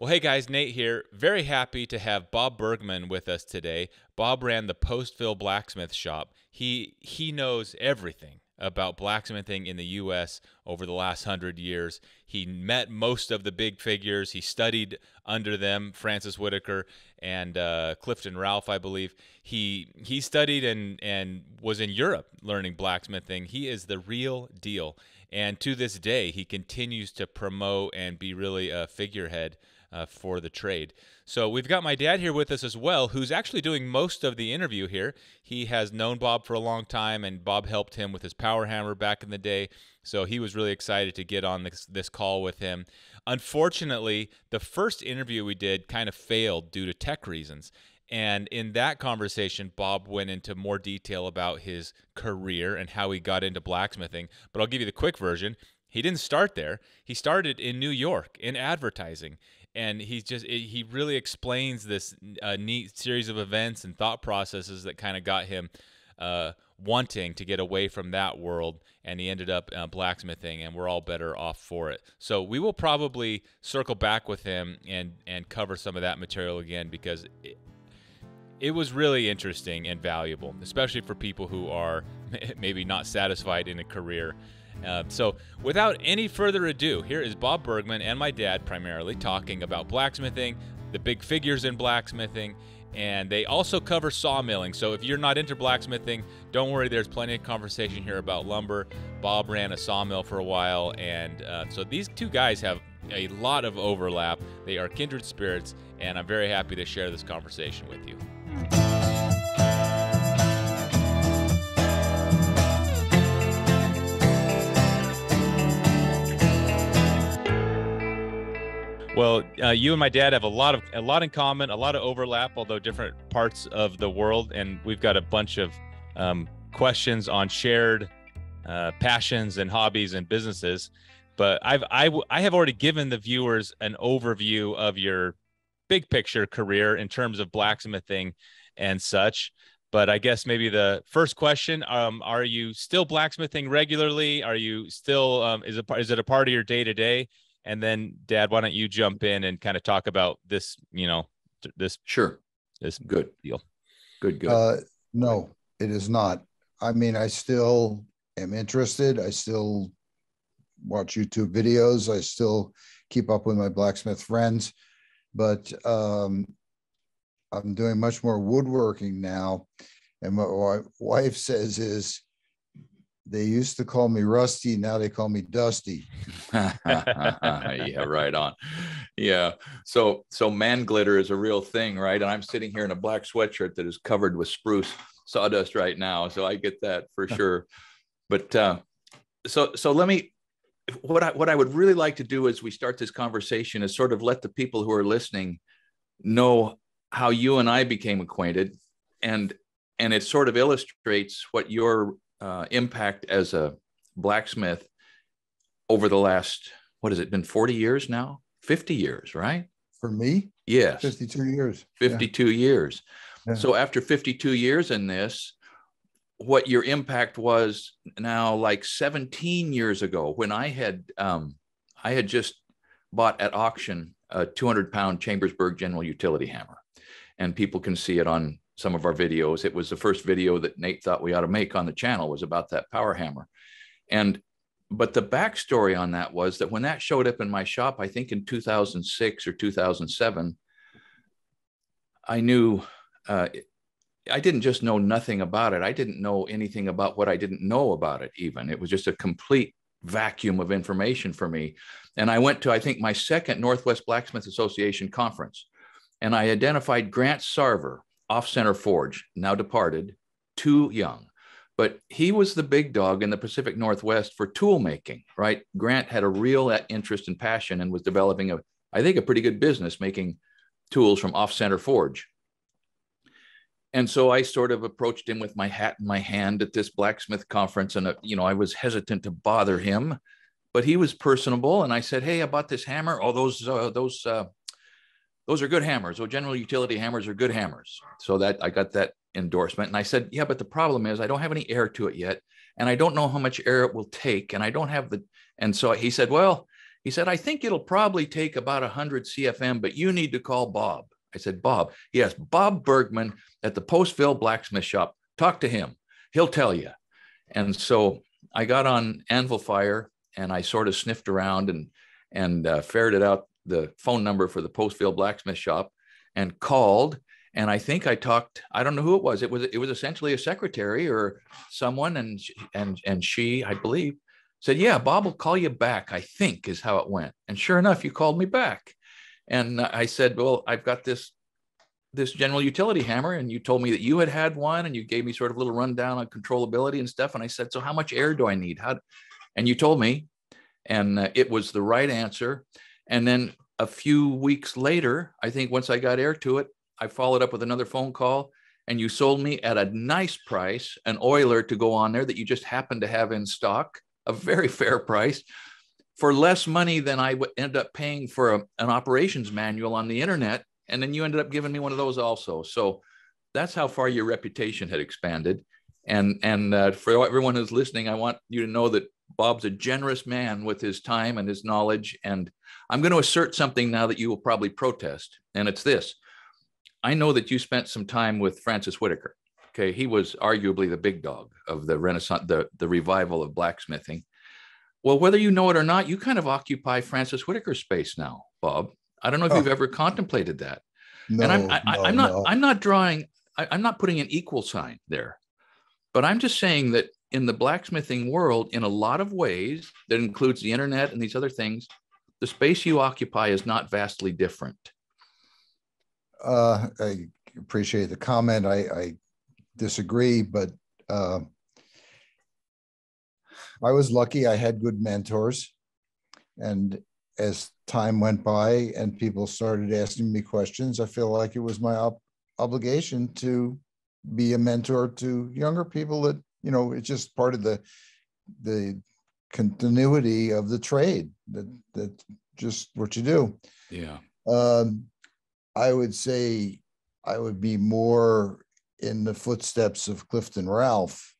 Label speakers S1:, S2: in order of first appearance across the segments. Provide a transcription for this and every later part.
S1: Well, hey guys, Nate here. Very happy to have Bob Bergman with us today. Bob ran the Postville Blacksmith Shop. He he knows everything about blacksmithing in the U.S. over the last hundred years. He met most of the big figures. He studied under them, Francis Whitaker and uh, Clifton Ralph, I believe. He he studied and and was in Europe learning blacksmithing. He is the real deal. And to this day, he continues to promote and be really a figurehead uh, for the trade. So we've got my dad here with us as well, who's actually doing most of the interview here. He has known Bob for a long time, and Bob helped him with his power hammer back in the day. So he was really excited to get on this, this call with him. Unfortunately, the first interview we did kind of failed due to tech reasons. And in that conversation, Bob went into more detail about his career and how he got into blacksmithing. But I'll give you the quick version. He didn't start there. He started in New York in advertising and he's just he really explains this uh, neat series of events and thought processes that kind of got him uh, wanting to get away from that world and he ended up uh, blacksmithing and we're all better off for it. So we will probably circle back with him and and cover some of that material again because it, it was really interesting and valuable especially for people who are maybe not satisfied in a career uh, so, without any further ado, here is Bob Bergman and my dad primarily talking about blacksmithing, the big figures in blacksmithing, and they also cover sawmilling. So, if you're not into blacksmithing, don't worry, there's plenty of conversation here about lumber. Bob ran a sawmill for a while, and uh, so these two guys have a lot of overlap. They are kindred spirits, and I'm very happy to share this conversation with you. Well, uh, you and my dad have a lot of a lot in common, a lot of overlap, although different parts of the world, and we've got a bunch of um, questions on shared uh, passions and hobbies and businesses. But I've I, I have already given the viewers an overview of your big picture career in terms of blacksmithing and such. But I guess maybe the first question: um, Are you still blacksmithing regularly? Are you still um, is it is it a part of your day to day? And then dad why don't you jump in and kind of talk about this you know this
S2: sure.
S1: this
S2: good.
S1: deal?
S2: Good good.
S3: Uh, no it is not. I mean i still am interested. I still watch youtube videos. I still keep up with my blacksmith friends. But um, i'm doing much more woodworking now. And what my wife says is they used to call me Rusty. Now they call me Dusty.
S2: yeah, right on. Yeah. So, so man glitter is a real thing, right? And I'm sitting here in a black sweatshirt that is covered with spruce sawdust right now. So I get that for sure. But uh, so, so let me. What I what I would really like to do as we start this conversation is sort of let the people who are listening know how you and I became acquainted, and and it sort of illustrates what your uh, impact as a blacksmith over the last what has it been 40 years now? 50 years right?
S3: For me?
S2: Yes.
S3: 52 years
S2: 52 yeah. years. Yeah. so after 52 years in this what your impact was now like 17 years ago when i had um, i had just bought at auction a 200 pound chambersburg general utility hammer. And people can see it on some of our videos. It was the first video that Nate thought we ought to make on the channel was about that power hammer. And but the backstory on that was that when that showed up in my shop, I think in 2006 or 2007, I knew uh, I didn't just know nothing about it. I didn't know anything about what I didn't know about it, even. It was just a complete vacuum of information for me. And I went to, I think, my second Northwest Blacksmith Association conference, and I identified Grant Sarver, off center forge, now departed, too young. But he was the big dog in the Pacific Northwest for tool making, right? Grant had a real interest and passion and was developing a, I think, a pretty good business making tools from off center forge. And so I sort of approached him with my hat in my hand at this blacksmith conference. And, uh, you know, I was hesitant to bother him, but he was personable. And I said, Hey, I bought this hammer. Oh, those, uh, those, uh, those are good hammers. So general utility hammers are good hammers. So that I got that endorsement. And I said, yeah, but the problem is I don't have any air to it yet. And I don't know how much air it will take. And I don't have the, and so he said, well, He said, I think it'll probably take about 100 CFM, but you need to call Bob. I said, Bob, yes, Bob Bergman at the Postville blacksmith shop. Talk to him. He'll tell you. And so I got on Anvil Fire and I sort of sniffed around and and uh, ferreted out the phone number for the Postville blacksmith shop and called. And I think I talked. I don't know who it was. It was it was essentially a secretary or someone, and and and she, I believe, said, "Yeah, Bob will call you back." I think is how it went. And sure enough, you called me back. And I said, "Well, I've got this this general utility hammer and you told me that you had had one and you gave me sort of a little rundown on controllability and stuff and i said so how much air do i need how and you told me and uh, it was the right answer and then a few weeks later i think once i got air to it i followed up with another phone call and you sold me at a nice price an oiler to go on there that you just happened to have in stock a very fair price for less money than i would end up paying for a, an operations manual on the internet and then you ended up giving me one of those also. So that's how far your reputation had expanded. And and uh, for everyone who's listening, I want you to know that Bob's a generous man with his time and his knowledge. And I'm going to assert something now that you will probably protest, and it's this: I know that you spent some time with Francis Whitaker. Okay, he was arguably the big dog of the Renaissance, the the revival of blacksmithing. Well, whether you know it or not, you kind of occupy Francis Whitaker's space now, Bob. I don't know if oh. you've ever contemplated that. No, and I'm I, no, I'm not no. I'm not drawing I, I'm not putting an equal sign there, but I'm just saying that in the blacksmithing world, in a lot of ways, that includes the internet and these other things, the space you occupy is not vastly different.
S3: Uh, I appreciate the comment. I, I disagree, but uh, I was lucky. I had good mentors, and as time went by and people started asking me questions, I feel like it was my op- obligation to be a mentor to younger people that, you know, it's just part of the the continuity of the trade that that just what you do.
S2: Yeah.
S3: Um, I would say I would be more in the footsteps of Clifton Ralph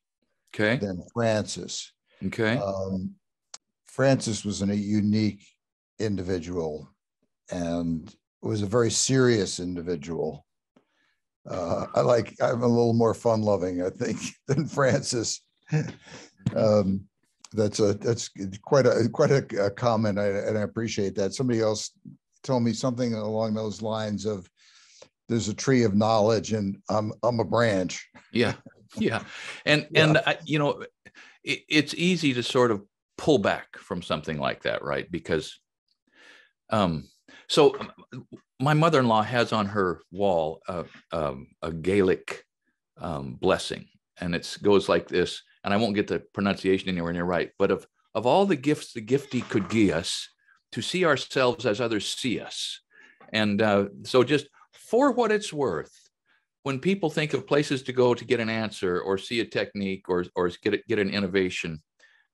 S2: okay.
S3: than Francis.
S2: Okay.
S3: Um, Francis was in a unique individual and was a very serious individual. Uh, I like, I'm a little more fun loving, I think, than Francis. um, that's a, that's quite a, quite a, a comment. I, and I appreciate that. Somebody else told me something along those lines of, there's a tree of knowledge and I'm, I'm a branch.
S2: Yeah. Yeah. And, yeah. and I, you know, it, it's easy to sort of pull back from something like that, right? Because um, so um, my mother-in-law has on her wall a, um, a Gaelic um, blessing, and it goes like this. And I won't get the pronunciation anywhere near right, but of of all the gifts the giftie could give us, to see ourselves as others see us. And uh, so, just for what it's worth, when people think of places to go to get an answer or see a technique or or get a, get an innovation,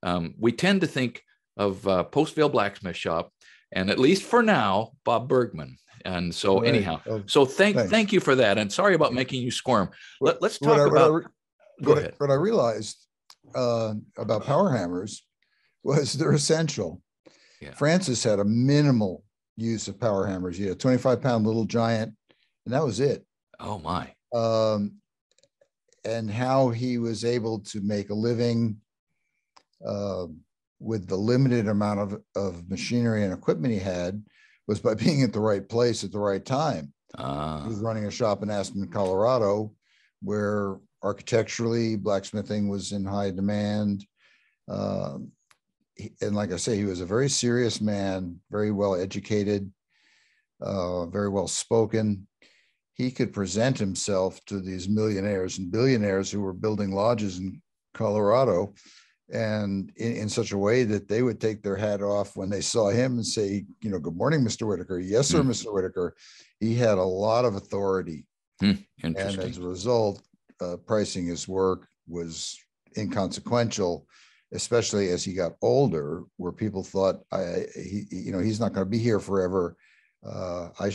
S2: um, we tend to think of uh, Postville Blacksmith Shop and at least for now, Bob Bergman. And so, right. anyhow, oh, so thank thanks. thank you for that. And sorry about making you squirm. Let, us talk what about.
S3: I, go what ahead. I, what I realized uh, about power hammers was they're essential. Yeah. Francis had a minimal use of power hammers. He had a 25 pound little giant, and that was it.
S2: Oh my.
S3: Um, and how he was able to make a living. Uh, with the limited amount of, of machinery and equipment he had was by being at the right place at the right time. Uh. He was running a shop in Aspen, Colorado, where architecturally blacksmithing was in high demand. Um, and like I say, he was a very serious man, very well educated, uh, very well spoken. He could present himself to these millionaires and billionaires who were building lodges in Colorado and in, in, such a way that they would take their hat off when they saw him and say, you know, good morning, Mr. Whitaker. Yes, sir, mm. Mr. Whitaker. He had a lot of authority.
S2: Mm,
S3: and as a result, uh, pricing his work was inconsequential, especially as he got older, where people thought, I, he, you know, he's not going to be here forever. Uh, I,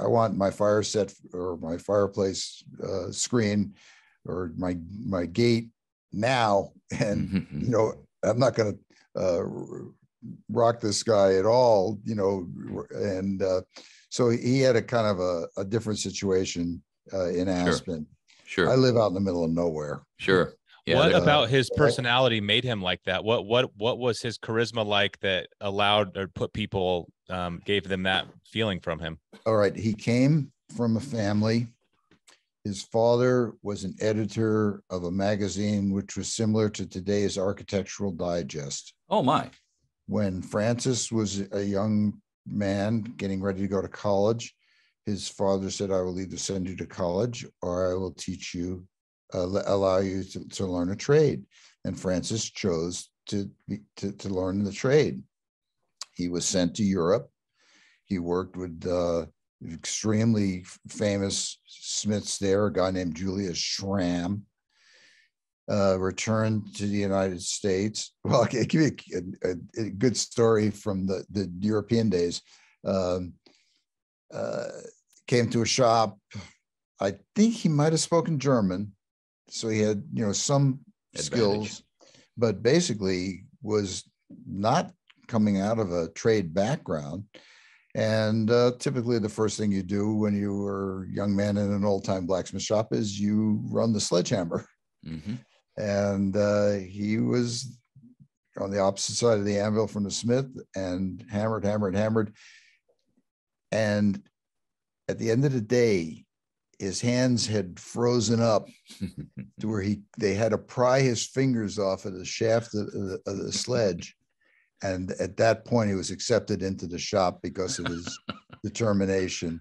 S3: I want my fire set or my fireplace uh, screen or my my gate now and mm-hmm. you know i'm not going to uh, rock this guy at all, you know, and uh, so he had a kind of a, a different situation uh, in Aspen.
S2: Sure.
S3: I live out in the middle of nowhere.
S2: Sure. Yeah,
S1: what
S2: there-
S1: about his personality made him like that? What what what was his charisma like that allowed or put people um, gave them that feeling from him?
S3: All right. He came from a family. His father was an editor of a magazine which was similar to today's Architectural Digest.
S2: oh my.
S3: When Francis was a young man getting ready to go to college, his father said, I will either send you to college or I will teach you, uh, allow you to, to learn a trade. And Francis chose to, be, to, to learn the trade. He was sent to Europe. He worked with uh, extremely famous smiths there, a guy named Julius Schramm. Uh, returned to the United States. Well, I can give you a, a- a good story from the, the European days. Um, uh, came to a shop. I think he might have spoken German, so he had you know some
S2: Advantage.
S3: skills, but basically was not coming out of a trade background. And uh, typically, the first thing you do when you are a young man in an old time blacksmith shop is you run the sledgehammer.
S2: Mhm.
S3: And uh, he was on the opposite side of the anvil from the smith and hammered, hammered, hammered. And at the end of the day, his hands had frozen up to where he they had to pry his fingers off of the shaft of the, of the sledge. And at that point, he was accepted into the shop because of his determination.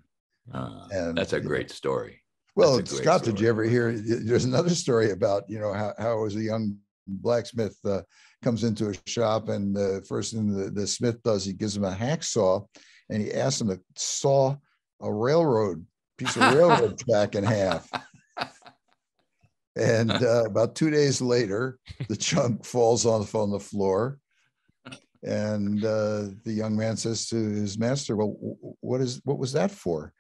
S2: Uh,
S3: And,
S2: that's a great story.
S3: Well,
S2: That's a great
S3: Scott, did you ever hear? There's another story about you know how how as a young blacksmith uh, comes into a shop and the first thing the, the smith does he gives him a hacksaw and he asks him to saw a railroad piece of railroad track in half. And uh, about two days later, the chunk falls on on the floor. And uh, the young man says to his master, "Well, wh- wh- what is what was that for?"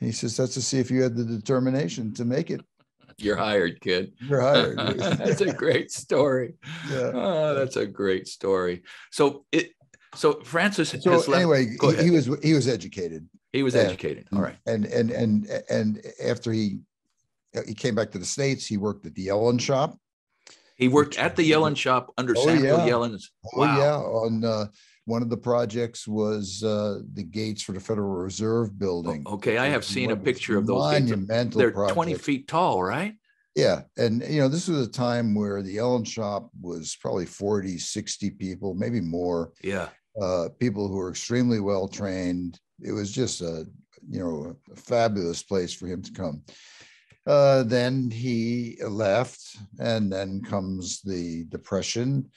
S3: And he says, "That's to see if you had the determination to make it.
S2: You're hired, kid.
S3: You're hired."
S2: that's a great story.
S3: Yeah.
S2: Oh, that's a great story. So it so Francis
S3: So anyway, he, he was he was educated,
S2: he was
S3: yeah.
S2: educated. All right.
S3: and and and and after he he came back to the states, he worked at the Yellin shop.
S2: He worked at the Yellin shop under
S3: Oh,
S2: Samuel
S3: yeah.
S2: Yellin's.
S3: Oh yeah, on uh, one of the projects was uh, the gates for the Federal Reserve Building.
S2: Okay, I have seen a picture of those. gates.
S3: Monumental.
S2: They're 20 feet tall, right?
S3: Yeah. And, you know, this was a time where the Yellin shop was probably 40, 60 people, maybe more,
S2: Yeah.
S3: uh, people who were extremely well trained. It was just a, you know, a fabulous place for him to come. Uh, then he left, and then comes the Depression,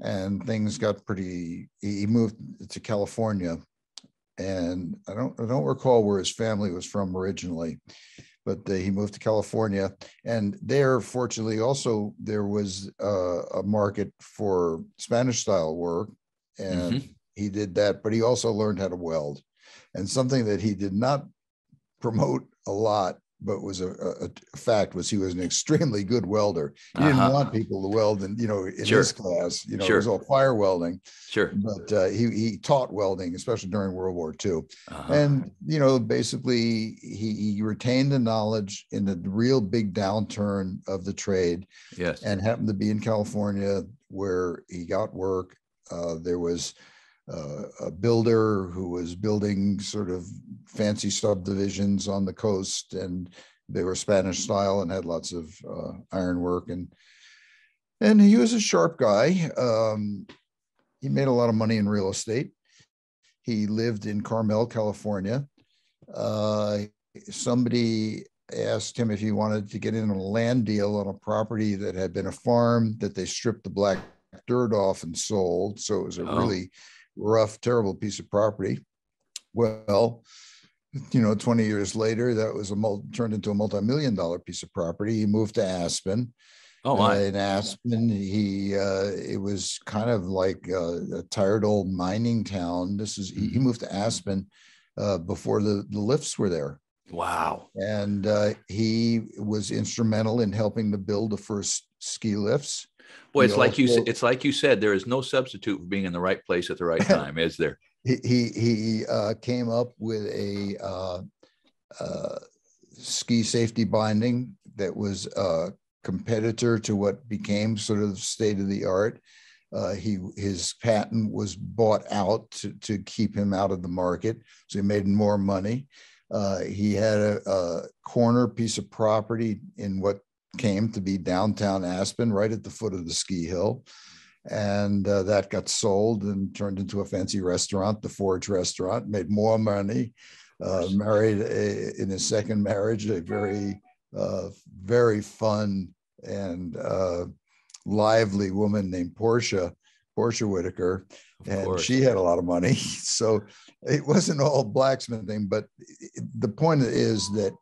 S3: and things got pretty. He moved to California, and I don't I don't recall where his family was from originally, but uh, he moved to California, and there, fortunately, also there was uh, a market for Spanish style work, and he did that. But he also learned how to weld, and something that he did not promote a lot, but was a, a, a fact was he was an extremely good welder. He didn't
S2: Uh-huh.
S3: want people to weld, and you know, in
S2: Sure.
S3: his class, you know, it was all fire welding,
S2: Sure.
S3: but uh, he he taught welding, especially during World War II.
S2: Uh-huh.
S3: And you know, basically, he, he retained the knowledge in the real big downturn of the trade,
S2: yes.
S3: and happened to be in California where he got work. Uh, there was uh, a builder who was building sort of fancy subdivisions on the coast, and they were Spanish style and had lots of uh, ironwork. and And he was a sharp guy. Um, he made a lot of money in real estate. He lived in Carmel, California. Uh, somebody asked him if he wanted to get in on a land deal on a property that had been a farm that they stripped the black dirt off and sold. So it was a
S2: Oh.
S3: really rough, terrible piece of property. Well, you know, 20 years later, that was a mul- turned into a multi-million dollar piece of property. He moved to Aspen.
S2: oh,
S3: Uh,
S2: my.
S3: in Aspen, he uh, it was kind of like a, a tired old mining town. This is he, he
S2: Mhm.
S3: moved to Aspen uh, before the, the lifts were there,
S2: wow.
S3: and uh, he was instrumental in helping to build the first ski lifts.
S2: Well, it's like also, you it's like you said, there is no substitute for being in the right place at the right time, is there?
S3: He he, he uh, came up with a uh, uh, ski safety binding that was a competitor to what became sort of state of the art. Uh, he his patent was bought out to, to keep him out of the market, so he made more money. Uh, he had a, a, corner piece of property in what came to be downtown Aspen, right at the foot of the ski hill. And uh, that got sold and turned into a fancy restaurant, the Forge Restaurant, made more money. Uh, married a, in his second marriage, a very, uh, very fun and uh, lively woman named Portia, Portia Whitaker. and she had a lot of money. So it wasn't all blacksmithing, but the point is that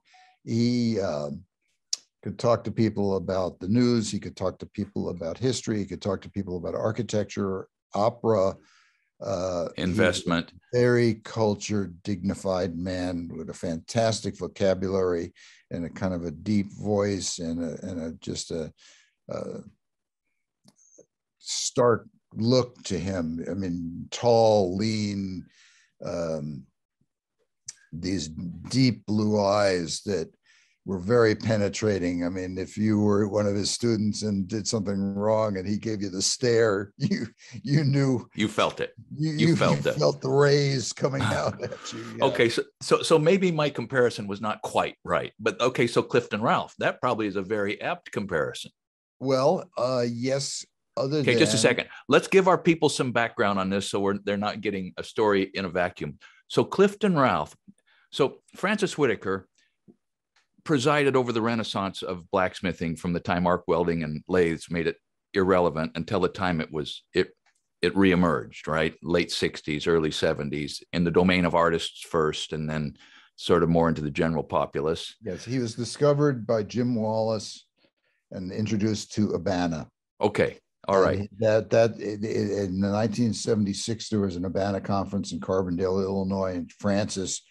S3: he, um, could talk to people about the news. He could talk to people about history. He could talk to people about architecture, opera,
S2: uh, investment.
S3: Very cultured, dignified man with a fantastic vocabulary and a kind of a deep voice and a, and a just a, a stark look to him. I mean, tall, lean, um, these deep blue eyes that were very penetrating. I mean, if you were one of his students and did something wrong and he gave you the stare, you you knew
S2: you felt it. You, you, you felt
S3: you
S2: it.
S3: Felt the rays coming out at you.
S2: Yeah. Okay, so so so maybe my comparison was not quite right, but okay, so Clifton Ralph, that probably is a very apt comparison.
S3: Well, uh, yes. Other
S2: okay,
S3: than...
S2: just a second. Let's give our people some background on this, so we're they're not getting a story in a vacuum. So Clifton Ralph. So Francis Whitaker presided over the renaissance of blacksmithing from the time arc welding and lathes made it irrelevant until the time it was it it reemerged right? Late 60s early 70s in the domain of artists first and then sort of more into the general populace.
S3: Yes he was discovered by jim wallace and introduced to abana.
S2: Okay all right.
S3: And that that in 1976 there was an Abana conference in Carbondale, Illinois, and Francis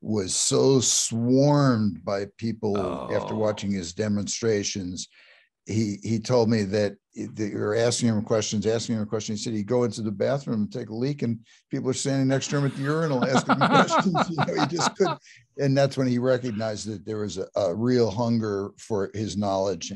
S3: was so swarmed by people oh. after watching his demonstrations. He he told me that, that you're asking him questions, asking him a question. He said he'd go into the bathroom and take a leak, and people are standing next to him at the urinal asking him questions. You know, he just could, and that's when he recognized that there was a, a real hunger for his knowledge,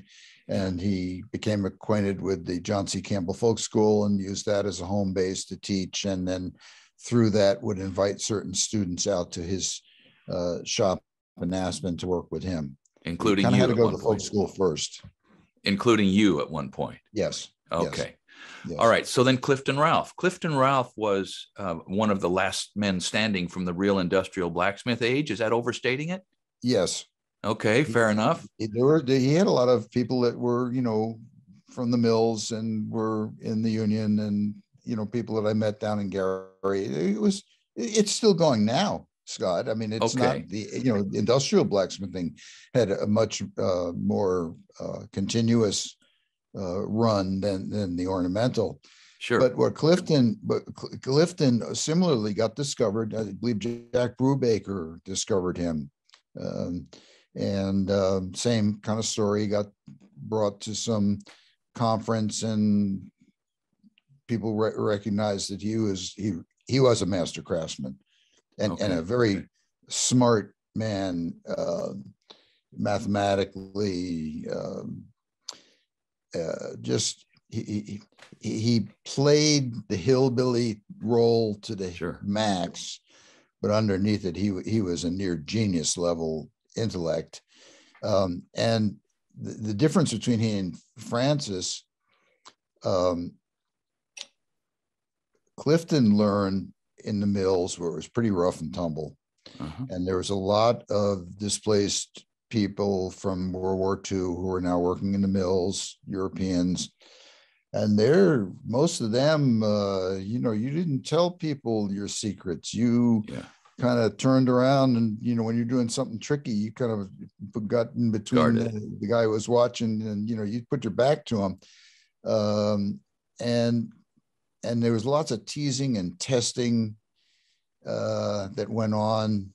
S3: and he became acquainted with the John C. Campbell Folk School and used that as a home base to teach, and then through that would invite certain students out to his uh, shop in Aspen to work with him.
S2: Including you
S3: had to go to the folk school first.
S2: Including you at one point.
S3: Yes.
S2: Okay. Yes. All right. So then Clifton Ralph. Clifton Ralph was uh, one of the last men standing from the real industrial blacksmith age. Is that overstating it?
S3: Yes.
S2: Okay. Fair
S3: he,
S2: enough.
S3: There were, he had a lot of people that were, you know, from the mills and were in the union and, you know, people that I met down in Gary. It was, it's still going now. Scott. I mean, it's okay. not the you know industrial blacksmithing had a much uh, more uh, continuous uh, run than than the ornamental.
S2: Sure.
S3: But what Clifton, but Clifton similarly got discovered. I believe Jack Brubaker discovered him, um, and um, same kind of story. Got brought to some conference, and people re- recognized that he was he he was a master craftsman and, okay. and a very smart man, uh, mathematically, um, uh, just he, he, he played the hillbilly role to the
S2: sure.
S3: max, but underneath it, he he was a near genius level intellect. Um, and the, the, difference between he and Francis, um, Clifton learned in the mills where it was pretty rough and tumble. Uh-huh. And there was a lot of displaced people from World War II who are now working in the mills, Europeans. And they're most of them, uh, you know, you didn't tell people your secrets. You yeah. kind of turned around and, you know, when you're doing something tricky, you kind of got in between the, the, guy who was watching and, you know, you put your back to him. Um, and and there was lots of teasing and testing uh, that went on,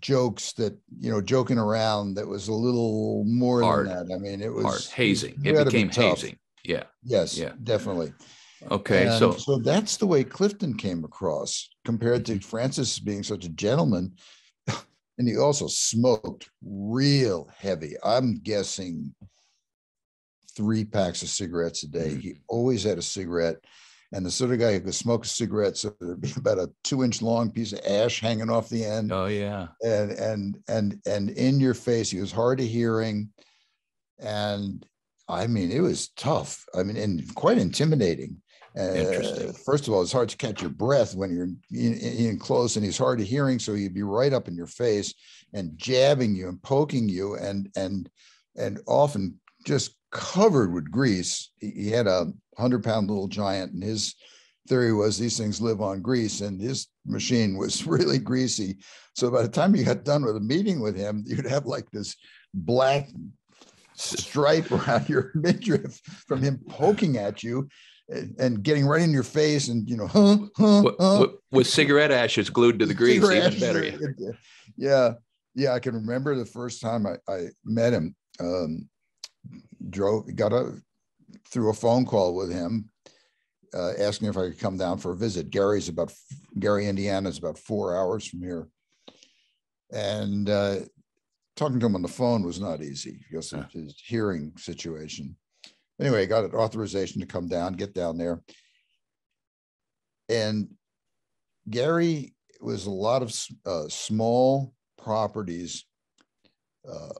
S3: jokes that you know, joking around that was a little more
S2: Hard.
S3: than that. I mean, it was
S2: Hard. hazing. It, it became be hazing. Yeah.
S3: Yes.
S2: Yeah.
S3: Definitely.
S2: Okay.
S3: And
S2: so
S3: so that's the way Clifton came across compared to Francis being such a gentleman. And he also smoked real heavy. I'm guessing three packs of cigarettes a day. He always had a cigarette. And the sort of guy who could smoke a cigarette, so there'd be about a two inch long piece of ash hanging off the end.
S2: oh yeah.
S3: and and and and in your face he was hard of hearing and i mean it was tough i mean and quite intimidating uh,
S2: Interesting.
S3: first of all it's hard to catch your breath when you're in, in close and he's hard of hearing so he'd be right up in your face and jabbing you and poking you and and and often just covered with grease he had a 100 pound little giant and his theory was these things live on grease and his machine was really greasy so by the time you got done with a meeting with him you'd have like this black stripe around your midriff from him poking at you and, getting right in your face and you know huh, huh,
S2: With,
S3: huh.
S2: with, cigarette ashes glued to the grease, even better.
S3: Yeah, yeah. I can remember the first time I, I met him. Um, drove, got a through a phone call with him, uh, asking if I could come down for a visit. Gary's about Gary, Indiana is about four hours from here, and uh, talking to him on the phone was not easy because of his hearing situation. Anyway, I got an authorization to come down, get down there, and Gary was a lot of uh, small properties. Uh,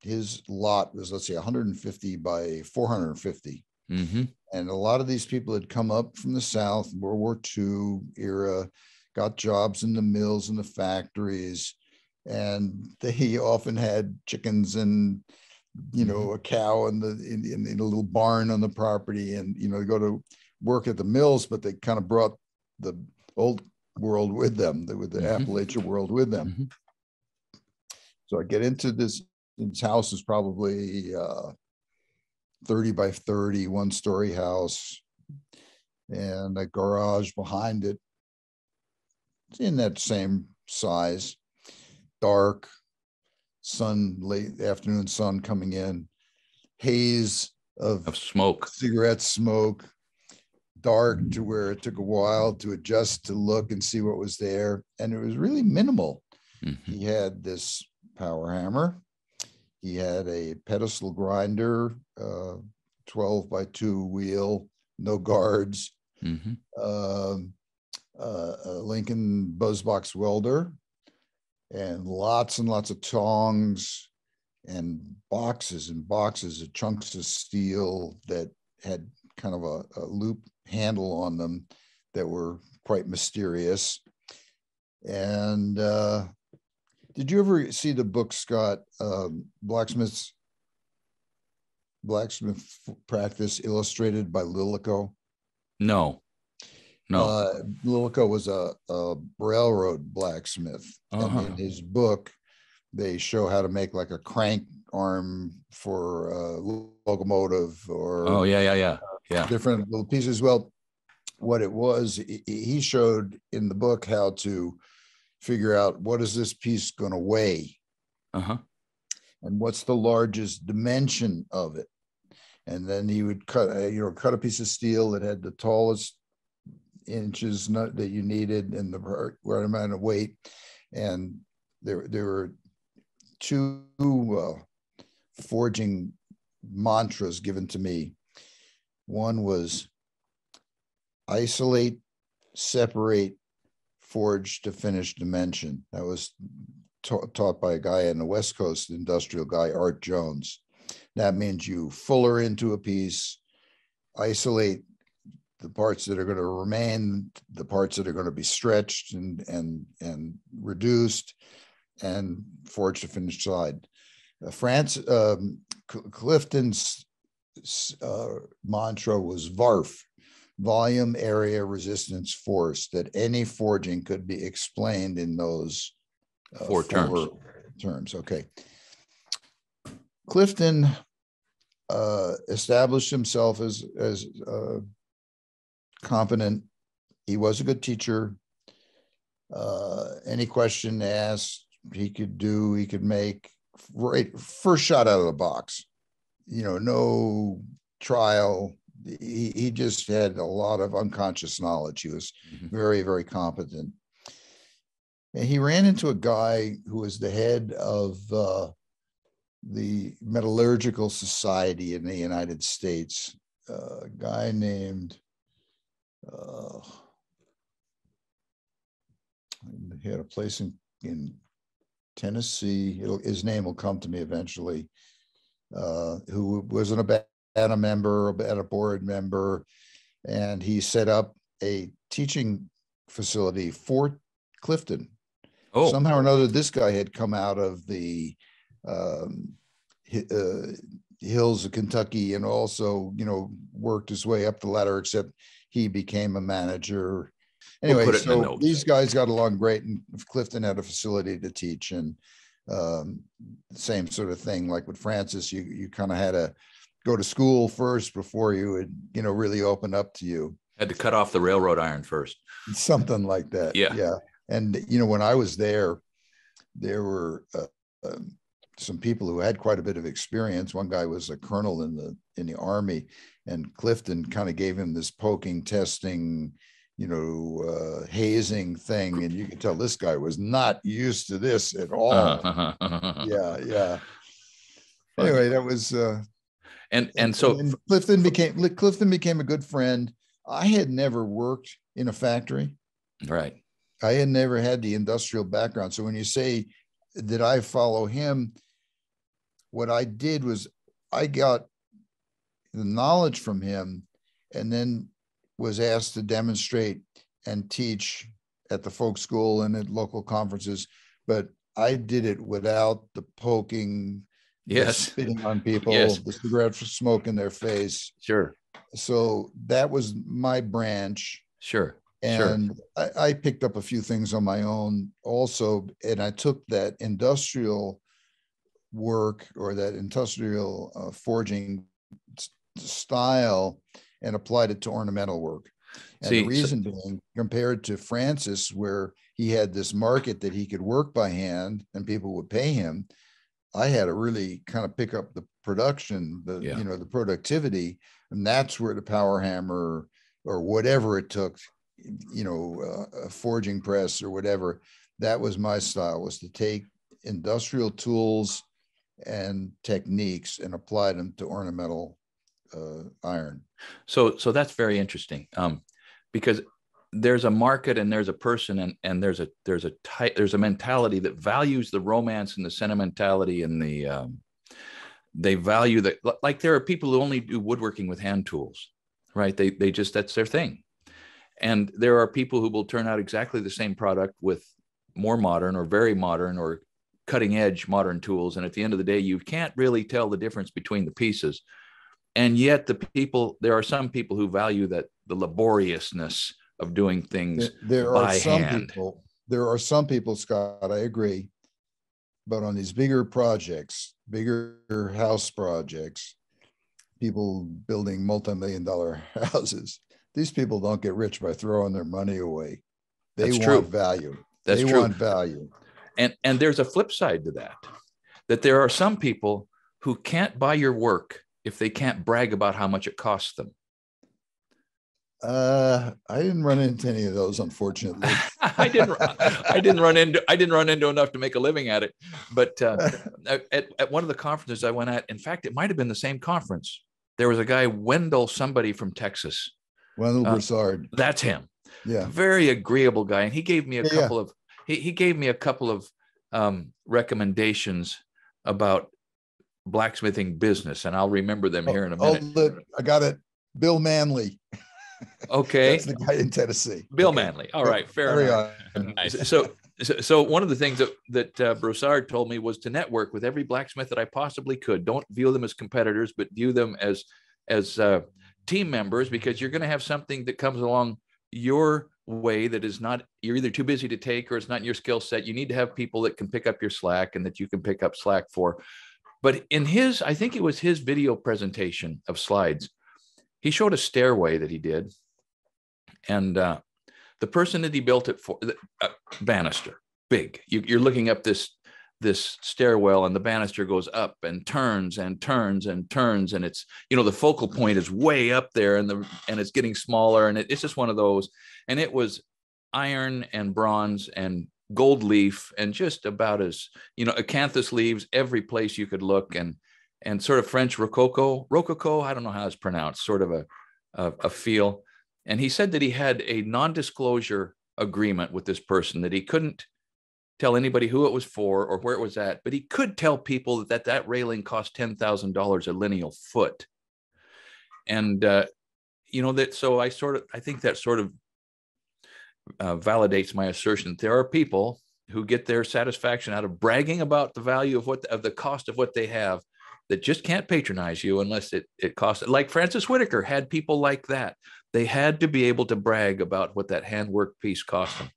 S3: his lot was, let's say, 150 by 450.
S2: Hmm
S3: And a lot of these people had come up from the South, World War II era, got jobs in the mills and the factories. And they often had chickens and, you know, a cow in the in, in, in a little barn on the property. And, you know, they go to work at the mills, but they kind of brought the old world with them, the, with the
S2: Mhm.
S3: Appalachia world with them.
S2: Mhm.
S3: So I get into this, this house is probably uh, 30 by 30, one story house, and a garage behind it. It's in that same size, dark, sun, late afternoon sun coming in, haze of
S2: Of smoke.
S3: cigarette smoke, dark to where it took a while to adjust to look and see what was there. And it was really minimal.
S2: Mhm.
S3: He had this power hammer. He had a pedestal grinder, uh, 12 by 2 wheel, no guards,
S2: Mhm.
S3: um, uh, a Lincoln Buzzbox welder, and lots and lots of tongs and boxes and boxes of chunks of steel that had kind of a, a loop handle on them that were quite mysterious. And uh, did you ever see the book, Scott, um, Blacksmith's Blacksmith Practice Illustrated by Lillico?
S2: No. No.
S3: Uh, Lillico was a, a railroad blacksmith.
S2: Uh-huh.
S3: And in his book, they show how to make like a crank arm for a locomotive or
S2: oh yeah, yeah, yeah. Yeah.
S3: different little pieces. Well, what it was, he showed in the book how to figure out what is this piece going to weigh
S2: Uh-huh.
S3: and what's the largest dimension of it. And then he would cut, uh, you know, cut a piece of steel that had the tallest inches nut that you needed and the right, right amount of weight. And there, there were two uh, forging mantras given to me. One was isolate, separate, forge to finish dimension. That was ta- taught by a guy in the West Coast, industrial guy, Art Jones. That means you fuller into a piece, isolate the parts that are going to remain, the parts that are going to be stretched and and and reduced, and forge the finished side. Uh, France um, Cl- Clifton's uh, mantra was VARF, volume, area, resistance, force. That any forging could be explained in those uh,
S2: Four terms.
S3: Terms. Okay. Clifton uh, established himself as as uh, competent. He was a good teacher. Uh, any question asked, he could do. He could make right first shot out of the box. You know, no trial. He, he just had a lot of unconscious knowledge. He was
S2: Mhm.
S3: very, very competent. And he ran into a guy who was the head of uh, the Metallurgical Society in the United States, uh, a guy named, uh, he had a place in, in Tennessee. It'll, his name will come to me eventually. Uh, who was an Abana member, at a board member, and he set up a teaching facility for Clifton.
S2: Oh,
S3: Somehow or another, this guy had come out of the um, uh, hills of Kentucky and also, you know, worked his way up the ladder, except he became a manager.
S2: We'll
S3: Anyway,
S2: it in the
S3: so these guys got along great and Clifton had a facility to teach and um, same sort of thing, like with Francis, you, you kind of had to go to school first before you would, you know, really open up to you
S2: had to cut off the railroad iron first.
S3: something like that.
S2: Yeah.
S3: Yeah. And, you know, when I was there, there were uh, um, some people who had quite a bit of experience. One guy was a colonel in the, in the army and Clifton kind of gave him this poking, testing, you know, uh, hazing thing. And you could tell this guy was not used to this at all.
S2: Uh-huh.
S3: Yeah. Yeah. Anyway, that was, uh,
S2: And and so
S3: and Clifton became, Clifton became a good friend. I had never worked in a factory.
S2: right.
S3: I had never had the industrial background. So when you say, that I follow him? What I did was I got the knowledge from him and then was asked to demonstrate and teach at the folk school and at local conferences. But I did it without the poking,
S2: Yes.
S3: spitting on people,
S2: Yes.
S3: the cigarette smoke in their face.
S2: Sure.
S3: So that was my branch.
S2: Sure. Sure.
S3: And I, I picked up a few things on my own also, and I took that industrial work or that industrial uh, forging s- style and applied it to ornamental work. And
S2: See,
S3: the
S2: so-
S3: reason being, compared to Francis, where he had this market that he could work by hand and people would pay him, I had to really kind of pick up the production, the
S2: Yeah.
S3: you know the productivity, and that's where the power hammer or whatever it took, you know, uh, a forging press or whatever. That was my style was to take industrial tools and techniques and apply them to ornamental uh, iron.
S2: So so that's very interesting. Um, because there's a market and there's a person and and there's a there's a type there's a mentality that values the romance and the sentimentality and the um, they value that like there are people who only do woodworking with hand tools, right? They they just that's their thing. And there are people who will turn out exactly the same product with more modern or very modern or cutting edge modern tools. And at the end of the day, you can't really tell the difference between the pieces. And yet, the people, there are some people who value that the laboriousness of doing things.
S3: There, there are some
S2: hand.
S3: people. There are some people, Scott. I agree, but on these bigger projects, bigger house projects, people building multi-million dollar houses. These people don't get rich by throwing their money away. They
S2: That's
S3: want
S2: true.
S3: value.
S2: That's
S3: they
S2: true.
S3: want value.
S2: And, and there's a flip side to that, that there are some people who can't buy your work if they can't brag about how much it costs them.
S3: Uh, I didn't run into any of those, unfortunately.
S2: I didn't. I didn't run into. I didn't run into enough to make a living at it. But uh, at, at one of the conferences I went at, in fact, it might have been the same conference. There was a guy, Wendell, somebody from Texas.
S3: Wendell
S2: Uh,
S3: Broussard.
S2: That's him.
S3: Yeah.
S2: Very agreeable guy, and he gave me a
S3: Yeah, yeah.
S2: couple of. He, he gave me a couple of um, recommendations about blacksmithing business, and I'll remember them here in a minute.
S3: Oh,
S2: minute.
S3: look, I got it. Bill Manley.
S2: Okay,
S3: That's the guy in Tennessee.
S2: Bill
S3: Okay,
S2: Manley. All right, fair enough.
S1: Nice.
S2: so so so one of the things that that uh, Broussard told me was to network with every blacksmith that I possibly could. Don't view them as competitors, but view them as as uh, team members because you're going to have something that comes along your way that is not you're either too busy to take or it's not in your skill set. You need to have people that can pick up your slack and that you can pick up slack for. But in his, I think it was his video presentation of slides, he showed a stairway that he did, and uh, the person that he built it for, the- uh, banister, big. You, you're looking up this this stairwell and the banister goes up and turns and turns and turns. And it's you know the focal point is way up there and the and it's getting smaller. And it, it's just one of those. And it was iron and bronze and gold leaf and just about as you know acanthus leaves every place you could look. And and sort of french rococo rococo i don't know how it's pronounced sort of a a, a feel and he said that he had a non-disclosure agreement with this person that he couldn't tell anybody who it was for or where it was at, but he could tell people that that that railing cost $10,000 a lineal foot. And, uh, you know, that so I sort of, I think that sort of uh, validates my assertion that there are people who get their satisfaction out of bragging about the value of what, of the cost of what they have that just can't patronize you unless it, it costs. Like Francis Whitaker had people like that. They had to be able to brag about what that handwork piece cost them.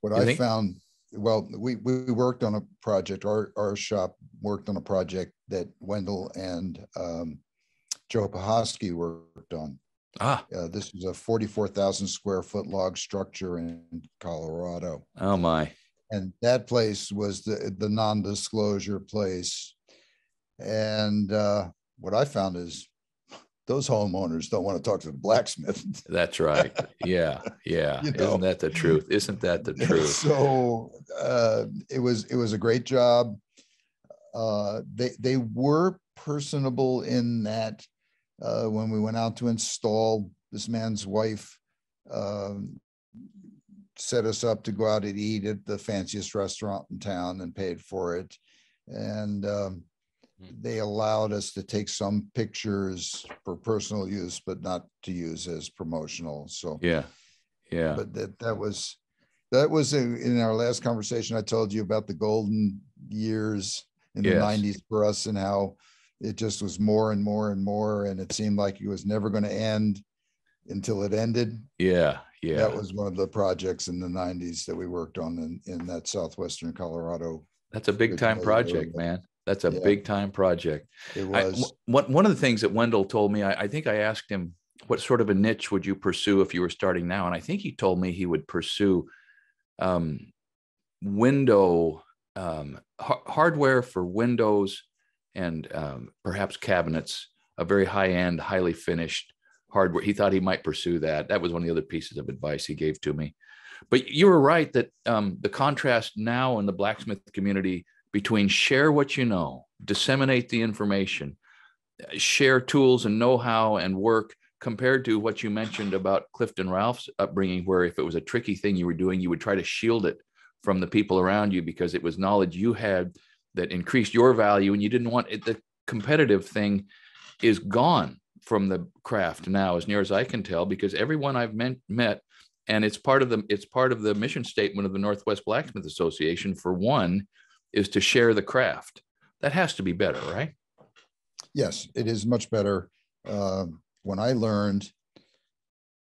S3: What you I think? found well, we we worked on a project. Our our shop worked on a project that Wendell and um, Joe Pahosky worked on.
S2: Ah,
S3: uh, this was a forty-four thousand square foot log structure in Colorado.
S2: Oh my!
S3: And that place was the the non-disclosure place. And uh, what I found is those homeowners don't want to talk to the blacksmith.
S2: That's right. Yeah, yeah. you know? Isn't that the truth? Isn't that the truth?
S3: So uh, it was it was a great job. Uh, they they were personable in that uh, when we went out to install, this man's wife um, set us up to go out and eat at the fanciest restaurant in town and paid for it, and um. Hmm. they allowed us to take some pictures for personal use, but not to use as promotional. So
S2: yeah, yeah.
S3: But that that was that was in our last conversation. I told you about the golden years in yes. the '90s for us and how it just was more and more and more, and it seemed like it was never going to end until it ended.
S2: Yeah, yeah.
S3: That was one of the projects in the '90s that we worked on in in that southwestern Colorado.
S2: That's a big time project, man. That's a yeah. big time project.
S3: It was.
S2: I, one, one of the things that Wendell told me, I, I think I asked him, what sort of a niche would you pursue if you were starting now? And I think he told me he would pursue um, window um, hardware for windows and um, perhaps cabinets, a very high end, highly finished hardware. He thought he might pursue that. That was one of the other pieces of advice he gave to me. But you were right that um, the contrast now in the blacksmith community between share what you know, disseminate the information, share tools and know how and work compared to what you mentioned about Clifton Ralph's upbringing, where if it was a tricky thing you were doing, you would try to shield it from the people around you because it was knowledge you had that increased your value and you didn't want it. The competitive thing is gone from the craft now, as near as I can tell, because everyone I've met, met and it's part of the it's part of the mission statement of the Northwest Blacksmith Association. For one, is to share the craft. That has to be better, right?
S3: Yes, it is much better. Uh, when I learned,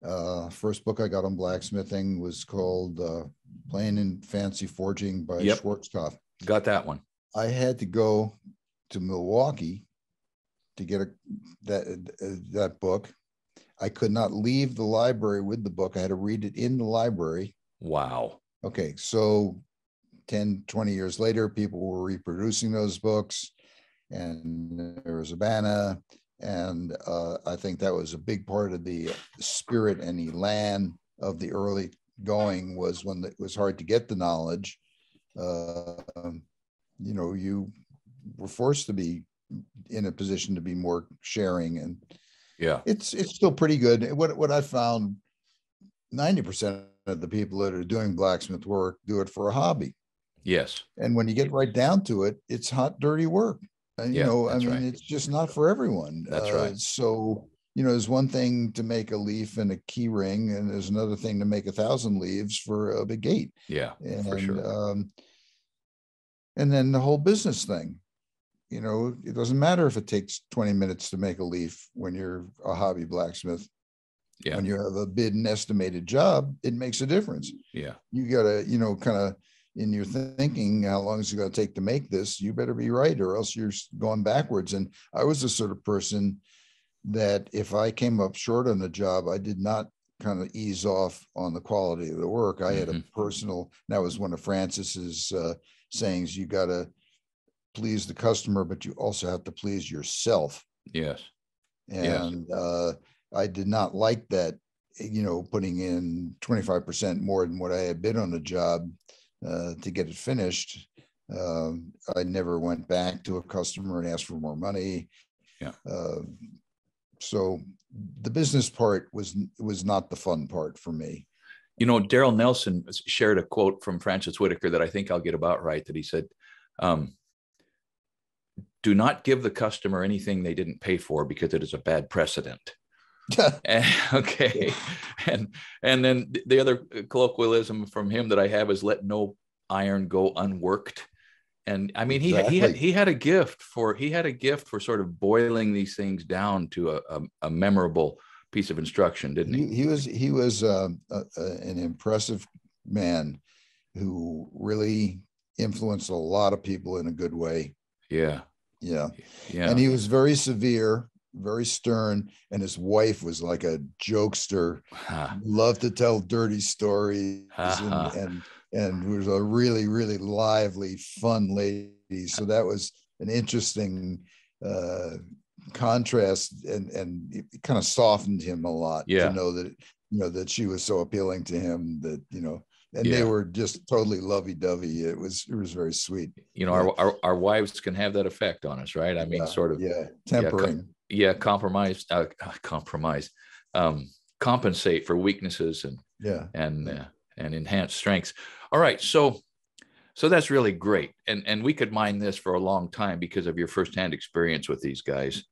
S3: uh, first book I got on blacksmithing was called uh, Plain and Fancy Forging by yep. Schwarzkopf.
S2: Got that one.
S3: I had to go to Milwaukee to get a, that uh, that book. I could not leave the library with the book. I had to read it in the library.
S2: Wow.
S3: Okay, so 10, 20 years later, people were reproducing those books and there was ABANA. And uh, I think that was a big part of the spirit and elan of the early going was when it was hard to get the knowledge. Uh, you know, you were forced to be in a position to be more sharing and
S2: yeah
S3: it's it's still pretty good what what i found 90% of the people that are doing blacksmith work do it for a hobby
S2: Yes.
S3: And when you get right down to it, it's hot, dirty work. And, you yeah, know, I mean, right. it's just not for everyone.
S2: That's uh, right.
S3: So, you know, there's one thing to make a leaf and a key ring, and there's another thing to make a thousand leaves for a big gate.
S2: Yeah,
S3: and,
S2: for sure. Um,
S3: and then the whole business thing. You know, it doesn't matter if it takes 20 minutes to make a leaf when you're a hobby blacksmith.
S2: Yeah.
S3: When you have a bid and estimated job, it makes a difference.
S2: Yeah.
S3: You got to, you know, kind of in your thinking how long is it going to take to make this you better be right or else you're going backwards and i was the sort of person that if i came up short on a job i did not kind of ease off on the quality of the work i had mm-hmm. a personal that was one of francis's uh, sayings. You got to please the customer, but you also have to please yourself.
S2: Yes.
S3: And yes. Uh, I did not like that, you know, putting in 25% more than what I had bid on the job uh, to get it finished. Uh, I never went back to a customer and asked for more money.
S2: Yeah.
S3: Uh, so the business part was was not the fun part for me.
S2: You know, Daryl Nelson shared a quote from Francis Whitaker that I think I'll get about right. That he said, um, "Do not give the customer anything they didn't pay for because it is a bad precedent." And, okay, and and then the other colloquialism from him that I have is "Let no iron go unworked." and i mean he, exactly. he had he had a gift for he had a gift for sort of boiling these things down to a, a, a memorable piece of instruction didn't he?
S3: He, he was he was uh, a, an impressive man who really influenced a lot of people in a good way.
S2: Yeah.
S3: Yeah. Yeah. And he was very severe very stern and his wife was like a jokester. Huh. loved to tell dirty stories and, and and was a really really lively fun lady. So that was an interesting uh, contrast and and it kind of softened him a lot
S2: yeah.
S3: to know that you know that she was so appealing to him that you know and yeah. they were just totally lovey-dovey. It was it was very sweet.
S2: You know our, our, our wives can have that effect on us right? I mean
S3: yeah,
S2: sort of.
S3: Yeah. Tempering
S2: yeah, compromise uh, compromise. Um compensate for weaknesses and
S3: yeah.
S2: and uh, and enhance strengths. All right, so so that's really great, and and we could mine this for a long time because of your firsthand experience with these guys,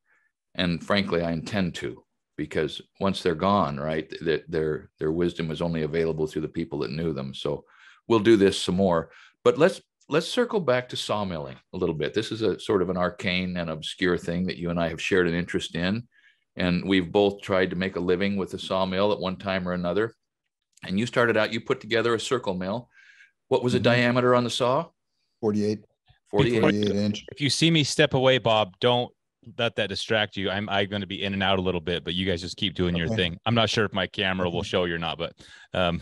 S2: and frankly, I intend to because once they're gone, right, that their their wisdom was only available through the people that knew them. So we'll do this some more, but let's let's circle back to sawmilling a little bit. This is a sort of an arcane and obscure thing that you and I have shared an interest in. And we've both tried to make a living with a sawmill at one time or another. And you started out, you put together a circle mill what was the mm-hmm. diameter on the saw?
S3: 48.
S2: 48.
S3: 48 inch.
S1: If you see me step away, Bob, don't let that distract you. I'm I'm going to be in and out a little bit, but you guys just keep doing okay. your thing. I'm not sure if my camera okay. will show you or not, but um,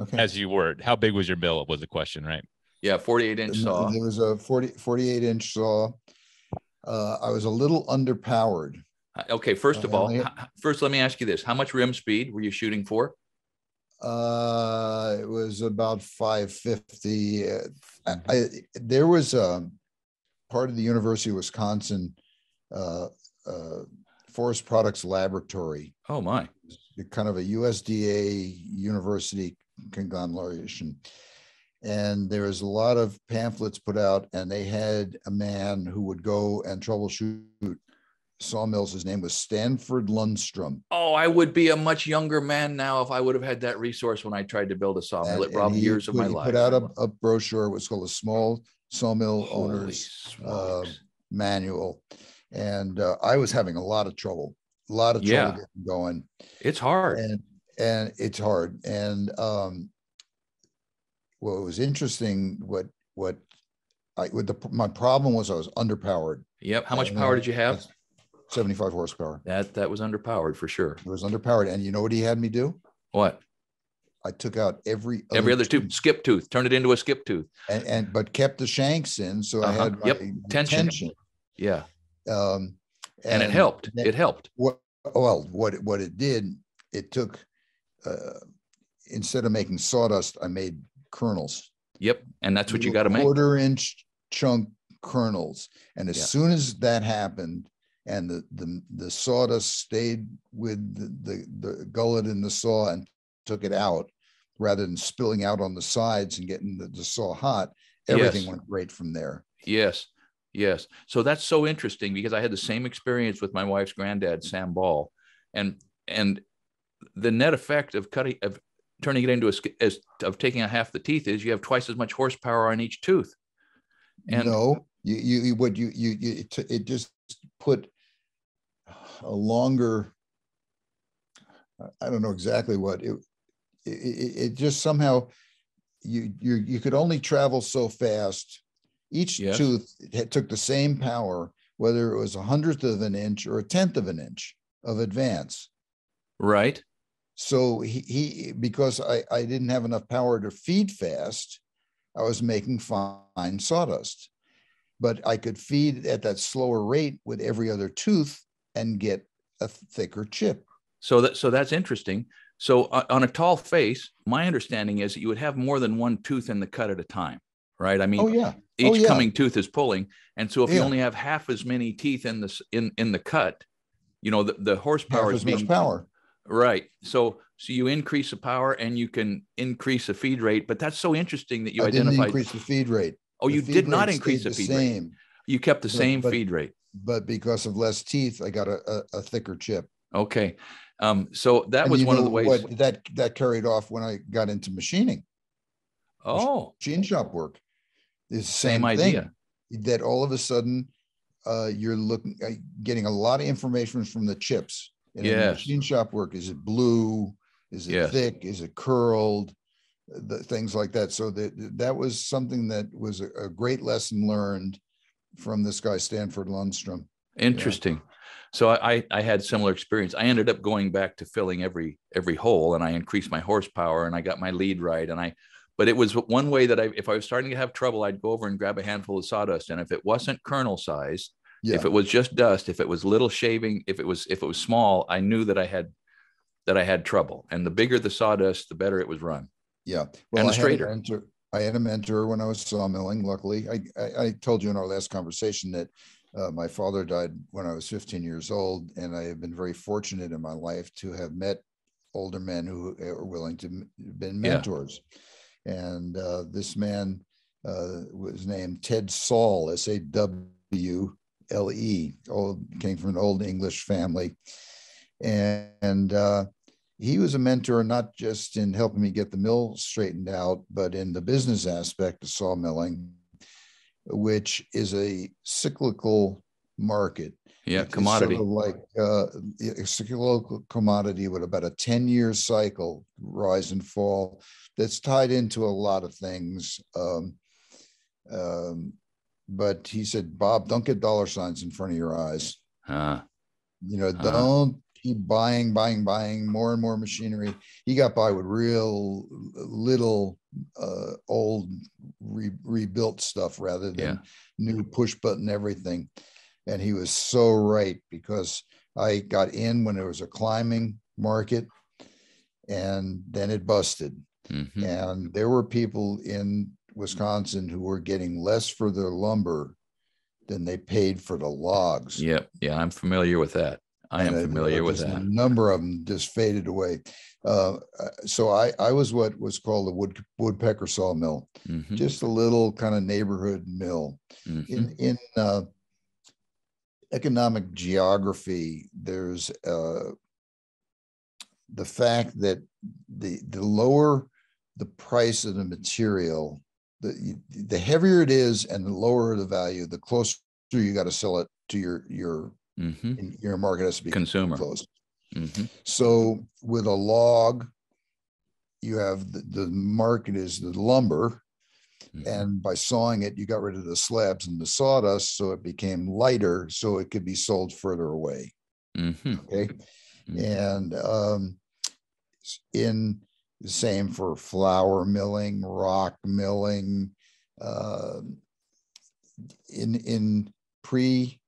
S1: okay. as you were, how big was your bill? Was the question, right?
S2: Yeah, 48 inch saw.
S3: It was a 40 48 inch saw. Uh, I was a little underpowered.
S2: Uh, okay, first of all, first let me ask you this: How much rim speed were you shooting for?
S3: Uh, it was about 550. Uh, I, there was a part of the University of Wisconsin uh, uh, Forest Products Laboratory.
S2: Oh my!
S3: Kind of a USDA university conglomeration, and there was a lot of pamphlets put out, and they had a man who would go and troubleshoot sawmills. His name was Stanford Lunstrum.
S2: Oh, I would be a much younger man now if I would have had that resource when I tried to build a sawmill. And, it robbed years
S3: put,
S2: of my
S3: he
S2: life.
S3: Put out a, a, brochure. It was called a Small Sawmill Holy Owners uh, Manual, and uh, I was having a lot of trouble. A lot of trouble yeah. getting going.
S2: It's hard,
S3: and and it's hard. And um, what was interesting, what what I what the my problem was, I was underpowered.
S2: Yep. How much power did you have?
S3: 75 horsepower.
S2: That that was underpowered for sure.
S3: It was underpowered. And you know what he had me do?
S2: What?
S3: I took out every
S2: every other tooth, skip tooth, turned it into a skip tooth,
S3: and, and but kept the shanks in, so uh-huh. I had
S2: yep tension. tension. Yeah,
S3: um,
S2: and, and, it helped. It, it helped.
S3: What? Well, what what it did, it took uh, instead of making sawdust, I made kernels.
S2: Yep, and that's what you got to make.
S3: Quarter inch chunk kernels, and as yeah. soon as that happened, and the the, the sawdust stayed with the, the, the gullet in the saw and took it out rather than spilling out on the sides and getting the, the saw hot everything yes. went great from there
S2: yes yes so that's so interesting because i had the same experience with my wife's granddad sam ball and and the net effect of cutting of turning it into a as of taking out half the teeth is you have twice as much horsepower on each tooth.
S3: And no you you what you you, you it, it just put a longer i don't know exactly what it it, it just somehow you you you could only travel so fast. Each yes. tooth had, took the same power whether it was a hundredth of an inch or a tenth of an inch of advance.
S2: Right
S3: so he, he because I, I didn't have enough power to feed fast I was making fine sawdust. But I could feed at that slower rate with every other tooth and get a thicker chip.
S2: So that so that's interesting. So uh, on a tall face, my understanding is that you would have more than one tooth in the cut at a time, right? I mean,
S3: Oh yeah.
S2: each
S3: oh, yeah.
S2: coming tooth is pulling, and so if you only have half as many teeth in this in in the cut, you know the, the horsepower
S3: Half
S2: is
S3: much
S2: being
S3: power.
S2: Right. So so you increase the power and you can increase the feed rate. But that's so interesting that you
S3: I didn't increase the feed rate.
S2: oh,
S3: The
S2: you did not increase the feed rate.
S3: same,
S2: You kept the
S3: But-
S2: same
S3: but-
S2: feed rate.
S3: but because of less teeth, I got a, a, a thicker chip.
S2: Okay. Um, so that
S3: And
S2: was one of the ways.
S3: what that that carried off when I got into machining,
S2: oh,
S3: machine shop work. is the
S2: Same
S3: same, thing,
S2: idea.
S3: That all of a sudden, uh, you're looking, uh, getting a lot of information from the chips. And in
S2: Yes.
S3: Machine shop work, is it blue? Is it
S2: Yes.
S3: thick? Is it curled? The things like that. So that that was something that was a, a great lesson learned from this guy Stanford Lunstrum.
S2: Interesting. So I, I I had similar experience. I ended up going back to filling every every hole, and I increased my horsepower, and I got my lead right, and I. But it was one way that I, if I was starting to have trouble, I'd go over and grab a handful of sawdust, and if it wasn't kernel size,
S3: Yeah.
S2: if it was just dust, if it was little shaving, if it was if it was small, I knew that I had that I had trouble. And the bigger the sawdust, the better it was run.
S3: Yeah. Well,
S2: a
S3: I had a
S2: straighter.
S3: mentor. I had a mentor when I was sawmilling. Luckily, I, I, I told you in our last conversation that uh, my father died when I was 15 years old, and I have been very fortunate in my life to have met older men who are willing to m- been
S2: Yeah.
S3: mentors. And uh, this man uh, was named Ted Saul, S A W L E. Old came from an old English family, and, and uh, he was a mentor not just in helping me get the mill straightened out, but in the business aspect of sawmilling, which is a cyclical market.
S2: Yeah,
S3: It's
S2: commodity.
S3: Sort of like uh, a cyclical commodity with about a 10 year cycle, rise and fall, that's tied into a lot of things. Um, um, but he said, Bob, don't get dollar signs in front of your eyes.
S2: Uh,
S3: You know,
S2: Uh-huh.
S3: don't keep buying, buying, buying more and more machinery. He got by with real little uh, old re- rebuilt stuff rather than
S2: Yeah.
S3: new push button everything. And he was so right because I got in when there was a climbing market and then it busted.
S2: mhm.
S3: And there were people in Wisconsin who were getting less for their lumber than they paid for the logs.
S2: Yep. Yeah, I'm familiar with that. I am
S3: And,
S2: familiar with that.
S3: A number of them just faded away. Uh, so I, I was what was called a wood woodpecker sawmill,
S2: Mhm,
S3: just a little kind of neighborhood mill.
S2: mhm.
S3: In in uh, economic geography, there's uh, the fact that the the lower the price of the material, the the heavier it is, and the lower the value, the closer you got to sell it to your your
S2: Mhm.
S3: your market has to be
S2: Consumer.
S3: close.
S2: Mhm.
S3: So with a log, you have the, the market is the lumber,
S2: Mhm.
S3: and by sawing it, you got rid of the slabs and the sawdust, so it became lighter, so it could be sold further away.
S2: Mhm.
S3: Okay,
S2: Mhm.
S3: and um, in the same for flour milling, rock milling, uh, in in pre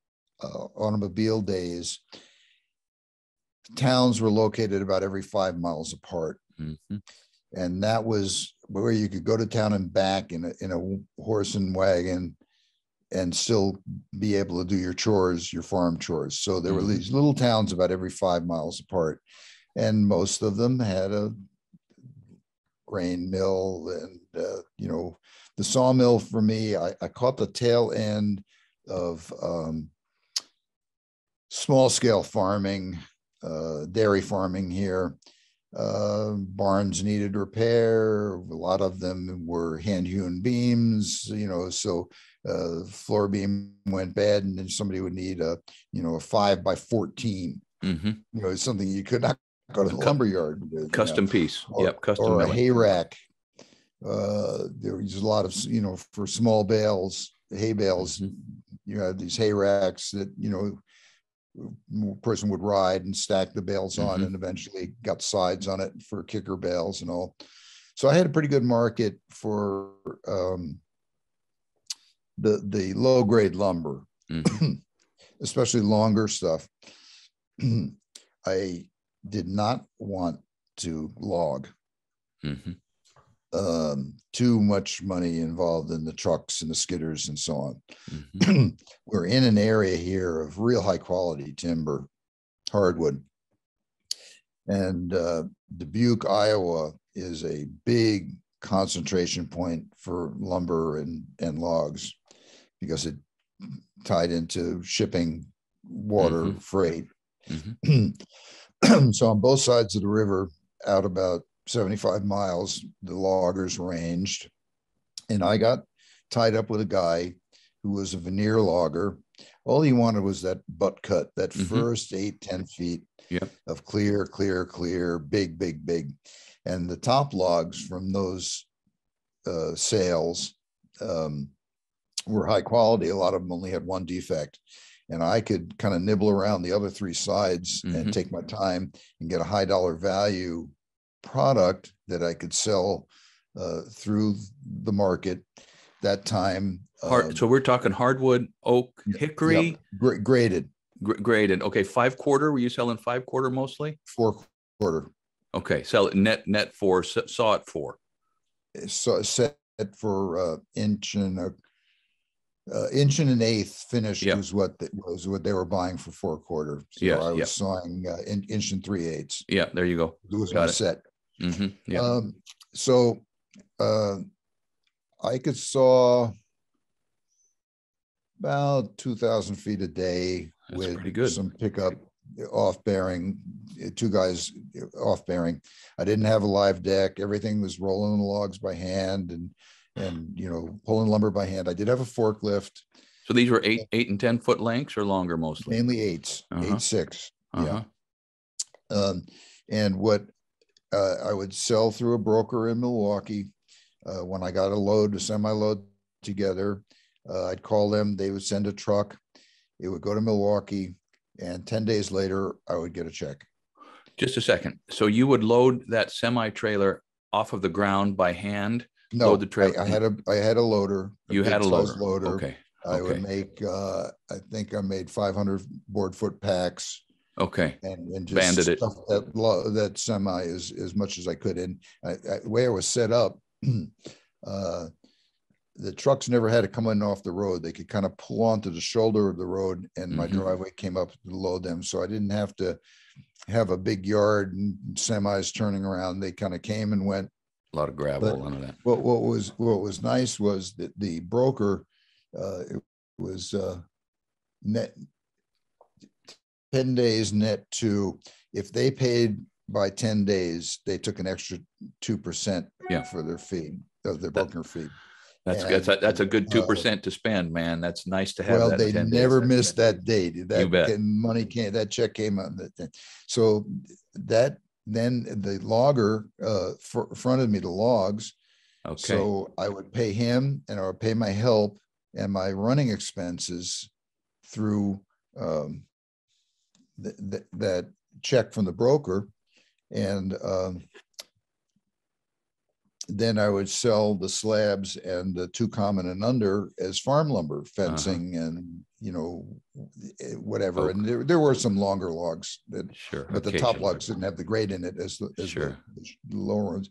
S3: uh, automobile days, towns were located about every five miles apart
S2: Mhm.
S3: and that was where you could go to town and back in a in a horse and wagon and still be able to do your chores your farm chores so there were
S2: Mhm.
S3: these little towns about every five miles apart and most of them had a grain mill and uh, you know the sawmill for me I, I caught the tail end of um, small scale farming uh, dairy farming here uh, barns needed repair. A lot of them were hand hewn beams, you know, so uh, floor beam went bad and then somebody would need a, you know, a five by 14,
S2: Mhm.
S3: you know, it's something you could not go to the lumber yard. with, you know,
S2: Custom piece.
S3: or-
S2: Yep. Custom
S3: Or a hay rack. Uh, there was a lot of, you know, for small bales, hay bales,
S2: Mhm.
S3: you had these hay racks that, you know, person would ride and stack the bales on
S2: Mhm.
S3: and eventually got sides on it for kicker bales and all. so I had a pretty good market for um, the the low grade lumber,
S2: Mhm.
S3: especially longer stuff. I did not want to log.
S2: Mhm.
S3: Um, too much money involved in the trucks and the skidders and so on.
S2: Mhm.
S3: We're in an area here of real high quality timber, hardwood. And uh, Dubuque, Iowa is a big concentration point for lumber and, and logs because it tied into shipping, water,
S2: Mhm.
S3: freight.
S2: Mhm.
S3: so on both sides of the river, out about 75 miles, the loggers ranged. And I got tied up with a guy who was a veneer logger. All he wanted was that butt cut, that
S2: Mhm.
S3: first eight, 10 feet
S2: Yep.
S3: of clear, clear, clear, big, big, big. And the top logs from those uh, sales um, were high quality. A lot of them only had one defect. And I could kind of nibble around the other three sides
S2: Mhm.
S3: and take my time and get a high dollar value product that I could sell uh, through the market. That time,
S2: Hard,
S3: um,
S2: so we're talking hardwood, oak,
S3: Yep,
S2: hickory,
S3: gra- graded
S2: gr- graded. Okay, five quarter. Were you selling five quarter mostly?
S3: four quarter,
S2: Okay, sell it net net four, saw it four.
S3: so set for uh, inch and a uh, inch and an eighth finish
S2: Yeah.
S3: was what the, was what they were buying for four quarter. So
S2: Yes,
S3: I was
S2: yeah.
S3: sawing uh, in, inch and three eighths.
S2: Yeah, there you go.
S3: It was
S2: Got
S3: my
S2: it.
S3: set.
S2: hmm Yeah.
S3: Um, so uh, I could saw about two thousand feet a day
S2: That's
S3: with
S2: pretty good.
S3: some pickup off bearing, uh, two guys off bearing. I didn't have a live deck. Everything was rolling the logs by hand and and you know pulling lumber by hand. I did have a forklift,
S2: so these were eight, eight and ten foot lengths or longer mostly.
S3: mainly eights,
S2: Uh-huh.
S3: eight six.
S2: Uh-huh.
S3: Um, and what uh, I would sell through a broker in Milwaukee. Uh, when I got a load, a semi load together, uh, I'd call them. They would send a truck. It would go to Milwaukee, and ten days later, I would get a check.
S2: Just a second. So you would load that semi trailer off of the ground by hand.
S3: No,
S2: Load the trailer.
S3: I, I had a I had a loader.
S2: You had a
S3: big-sized
S2: loader. Okay.
S3: I would make. Uh, I think I made 500 board foot packs.
S2: Okay.
S3: and, and just
S2: Banded it.
S3: stuff that lo- that semi as as much as I could. And I, I, the way it was set up, uh, the trucks never had to come in off the road. They could kind of pull onto the shoulder of the road, and my
S2: Mhm.
S3: driveway came up to load them. So I didn't have to have a big yard and semis turning around. They kind of came and went.
S2: A lot of gravel, of that.
S3: But what was what was nice was that the broker, uh, it was uh, net ten days net to if they paid by ten days, they took an extra two percent
S2: Yeah.
S3: for their fee of their
S2: That-
S3: broker fee.
S2: That's that's a, that's a good two
S3: uh,
S2: percent to spend, man. That's nice to have.
S3: Well, they
S2: 10 days.
S3: never missed that date. That
S2: bet.
S3: ca- money came, that check came out. that. So that then the logger uh fr- fronted me the logs.
S2: Okay.
S3: So I would pay him and I would pay my help and my running expenses through um, th- th- that check from the broker. And um, then I would sell the slabs and the two common and under as farm lumber fencing and, you know, eh, whatever.
S2: Oak.
S3: And there, there were some longer logs that
S2: sure.
S3: but the top logs didn't have the grade in it as the, as
S2: Sure.
S3: the, the lower ones.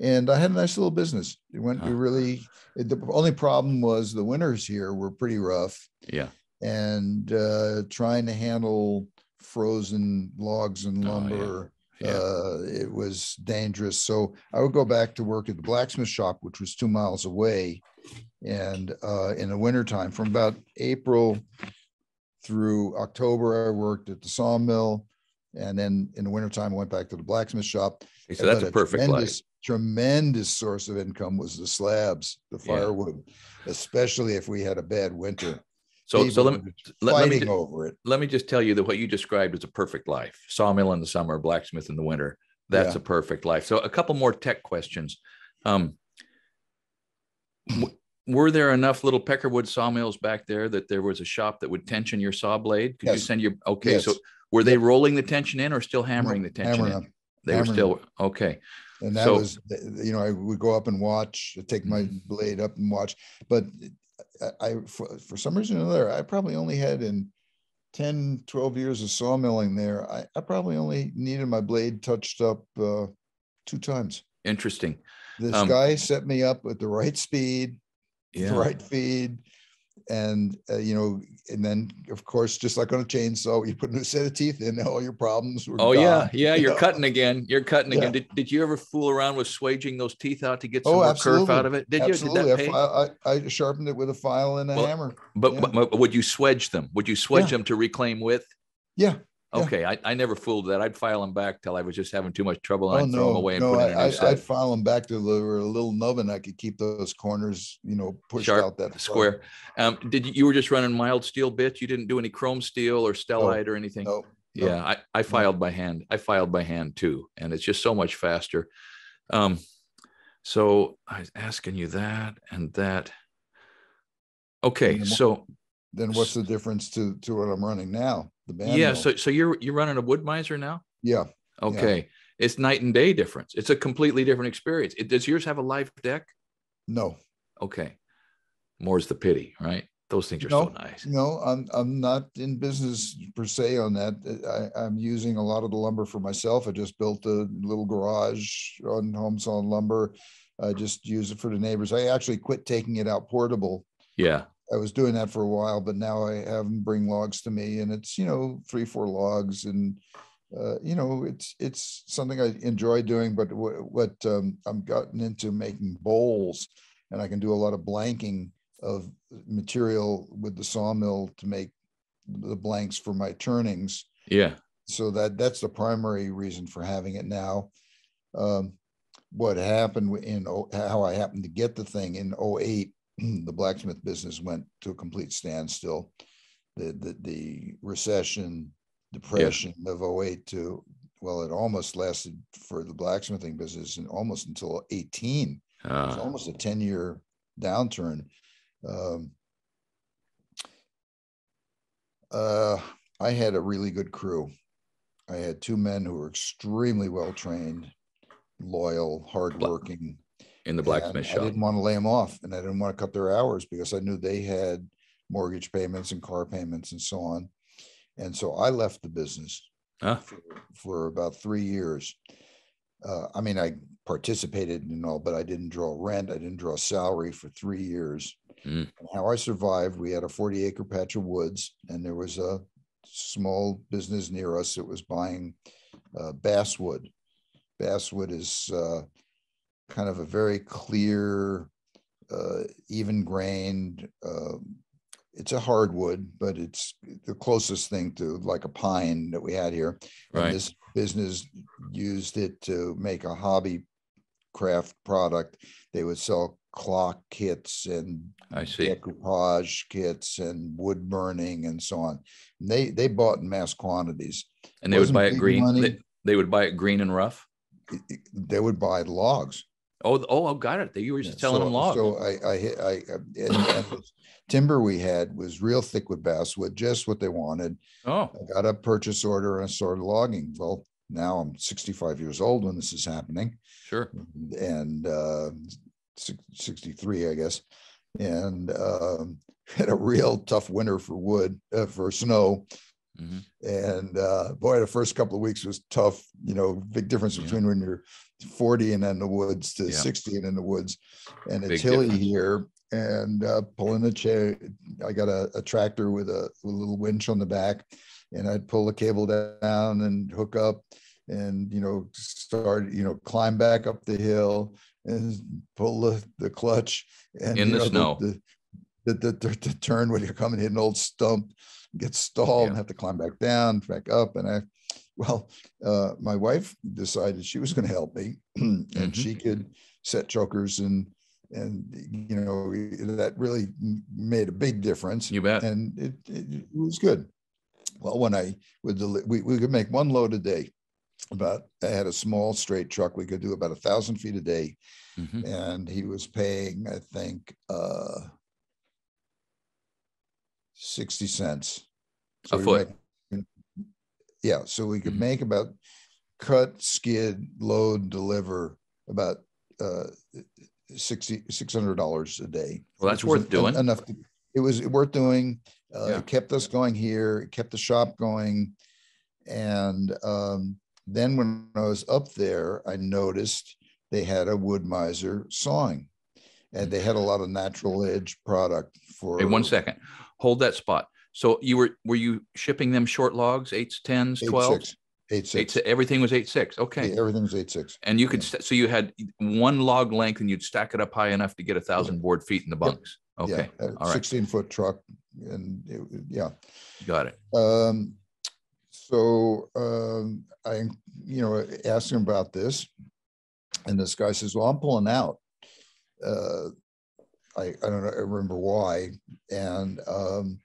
S3: And I had a nice little business. It went
S2: Huh.
S3: really, the only problem was the winters here were pretty rough
S2: Yeah.
S3: and uh, trying to handle frozen logs and
S2: Oh, yeah. Yeah.
S3: Uh, it was dangerous. So I would go back to work at the blacksmith shop, which was two miles away. And uh, in the wintertime, from about April through October, I worked at the sawmill. And then in the wintertime, I went back to the blacksmith shop.
S2: Okay, so that's
S3: But
S2: a perfect life.
S3: tremendous, Tremendous source of income was the slabs, the
S2: Yeah.
S3: firewood, especially if we had a bad winter.
S2: So, so let me,
S3: just
S2: let, me,
S3: over it.
S2: let me just tell you that what you described is a perfect life. Sawmill in the summer, blacksmith in the winter. That's
S3: Yeah.
S2: a perfect life. So a couple more tech questions. Um, w- were there enough little peckerwood sawmills back there that there was a shop that would tension your saw blade? Could you send your, okay, so were they rolling the tension in or still hammering the tension
S3: Hammering
S2: in? They were still, okay.
S3: and that
S2: So-
S3: was you know I would go up and watch, take my
S2: Mhm.
S3: blade up and watch, but I, I for, for some reason or another, I probably only had in 10, 12 years of sawmilling there, I, I probably only needed my blade touched up uh, two times.
S2: Interesting.
S3: This
S2: Um,
S3: guy set me up with the right speed,
S2: Yeah.
S3: the right feed, and uh, you know, and then of course, just like on a chainsaw, you put a new set of teeth in, all your problems were
S2: Oh yeah,
S3: gone,
S2: yeah.
S3: you
S2: You're
S3: know?
S2: cutting again. You're cutting
S3: Yeah.
S2: again. Did, did you ever fool around with swaging those teeth out to get some
S3: Oh,
S2: more
S3: absolutely.
S2: curve out of it? Did
S3: Absolutely.
S2: you? Did
S3: I I, I sharpened it with a file and a
S2: Well,
S3: hammer.
S2: But,
S3: yeah.
S2: but, but would you swedge them? Would you swedge
S3: Yeah.
S2: them to reclaim width?
S3: Yeah. Yeah.
S2: Okay, I, I never fooled that. I'd file them back till I was just having too much trouble. And
S3: Oh
S2: I'd throw them
S3: no,
S2: away and
S3: no,
S2: put
S3: I,
S2: in
S3: I. I'd file them back to the were a little nub and I could keep those corners, you know, pushed
S2: Sharp,
S3: out that
S2: square. Um, did you, you were just running mild steel bits? You didn't do any chrome steel or stellite or anything?
S3: No, no.
S2: Yeah, I, I filed by hand. I filed by hand too, and it's just so much faster. Um, so I was asking you that and that. Okay,
S3: And the
S2: so
S3: Then what's the difference to to what I'm running now? The band.
S2: yeah,
S3: mill.
S2: so so you're you're running a Wood-Mizer now?
S3: yeah,
S2: Okay, it's night and day difference. It's a completely different experience. It, does yours have a live deck?
S3: no,
S2: Okay, more's the pity, right? Those things are so nice.
S3: no, I'm I'm not in business per se on that. I, I'm using a lot of the lumber for myself. I just built a little garage on home sawn lumber. I just use it for the neighbors. I actually quit taking it out portable
S2: Yeah,
S3: I was doing that for a while, but now I have them bring logs to me and it's, you know, three, four logs and, uh, you know, it's, it's something I enjoy doing, but what, what, um, I'm gotten into making bowls and I can do a lot of blanking of material with the sawmill to make the blanks for my turnings.
S2: yeah,
S3: So that, that's the primary reason for having it now. Um, what happened in, oh- how I happened to get the thing in 08 the blacksmith business went to a complete standstill. The, the, the recession, depression of 08 to, well, it almost lasted for the blacksmithing business and almost until 18. It was
S2: uh,
S3: almost a 10 year downturn. Um, uh, I had a really good crew. I had two men who were extremely well trained, loyal, hardworking.
S2: In the blacksmith
S3: I didn't want to lay them off and I didn't want to cut their hours because I knew they had mortgage payments and car payments and so on. And so I left the business for, for about three years. Uh, I mean, I participated in all, but I didn't draw rent. I didn't draw salary for three years.
S2: Mm.
S3: How I survived, we had a 40 acre patch of woods and there was a small business near us that was buying uh, basswood. Basswood is uh, kind of a very clear, uh, even grained, um, it's a hardwood, but it's the closest thing to like a pine that we had here. And
S2: Right.
S3: this business used it to make a hobby craft product. They would sell clock kits and
S2: I see.
S3: decoupage kits and wood burning and so on. And they they bought in mass quantities.
S2: And they would buy it green. They, they would buy it green and rough.
S3: They would buy logs.
S2: Oh, oh, I got it. You were just
S3: Yeah,
S2: telling
S3: so-
S2: them logs.
S3: So I, I, hit- I, uh, and timber we had was real thick with basswood, just what they wanted.
S2: oh,
S3: I got a purchase order and I started logging. Well, now I'm 65 years old when this is happening
S2: sure.
S3: and, uh, 63, I guess. And, um, had a real tough winter for wood, uh, for snow.
S2: Mhm.
S3: And, uh, boy, the first couple of weeks was tough, you know, big difference
S2: Yeah.
S3: between when you're 40 and in the woods to
S2: Yeah.
S3: 60 and in the woods. And
S2: Big
S3: it's hilly
S2: difference.
S3: here and, uh, pulling a chair. I got a, a tractor with a, with a little winch on the back and I'd pull the cable down and hook up and, you know, start, you know, climb back up the hill and pull the, the clutch and
S2: In the
S3: know,
S2: snow.
S3: The, the, the, the, the turn when you're coming hit an old stump, get stalled
S2: Yeah.
S3: and have to climb back down, back up. And I, well, uh, my wife decided she was going to help me and
S2: Mhm.
S3: she could set chokers and, and, you know, that really made a big difference
S2: You bet.
S3: and it, it, it was good. Well, when I would, deli- we, we could make one load a day. About, I had a small straight truck. We could do about a thousand feet a day.
S2: Mhm.
S3: And he was paying, I think, uh, 60 cents.
S2: A foot.
S3: make- Yeah, so we could
S2: Mhm.
S3: make about cut, skid, load, deliver about uh, 60 $600 a day.
S2: Well, that's worth doing.
S3: Enough. To, it was worth doing. Uh,
S2: Yeah.
S3: It kept us going here. It kept the shop going. And um, then when I was up there, I noticed they had a Wood-Mizer sawing, and they had a lot of natural edge product for.
S2: Hey, one second. Hold that spot. So you were were you shipping them short logs, eights, tens,
S3: Eight
S2: twelves?
S3: six. Eight
S2: Eight,
S3: six.
S2: everything was eight six. Okay.
S3: Yeah, everything's eight six.
S2: And you could st- so you had one log length and you'd stack it up high enough to get a thousand board feet in the bunks. Okay.
S3: Yeah, a
S2: All right.
S3: Sixteen foot truck, and it, yeah.
S2: Got it.
S3: Um, so um, I, you know, asked him about this, and this guy says, "Well, I'm pulling out." Uh, I I don't know, I remember why, and um,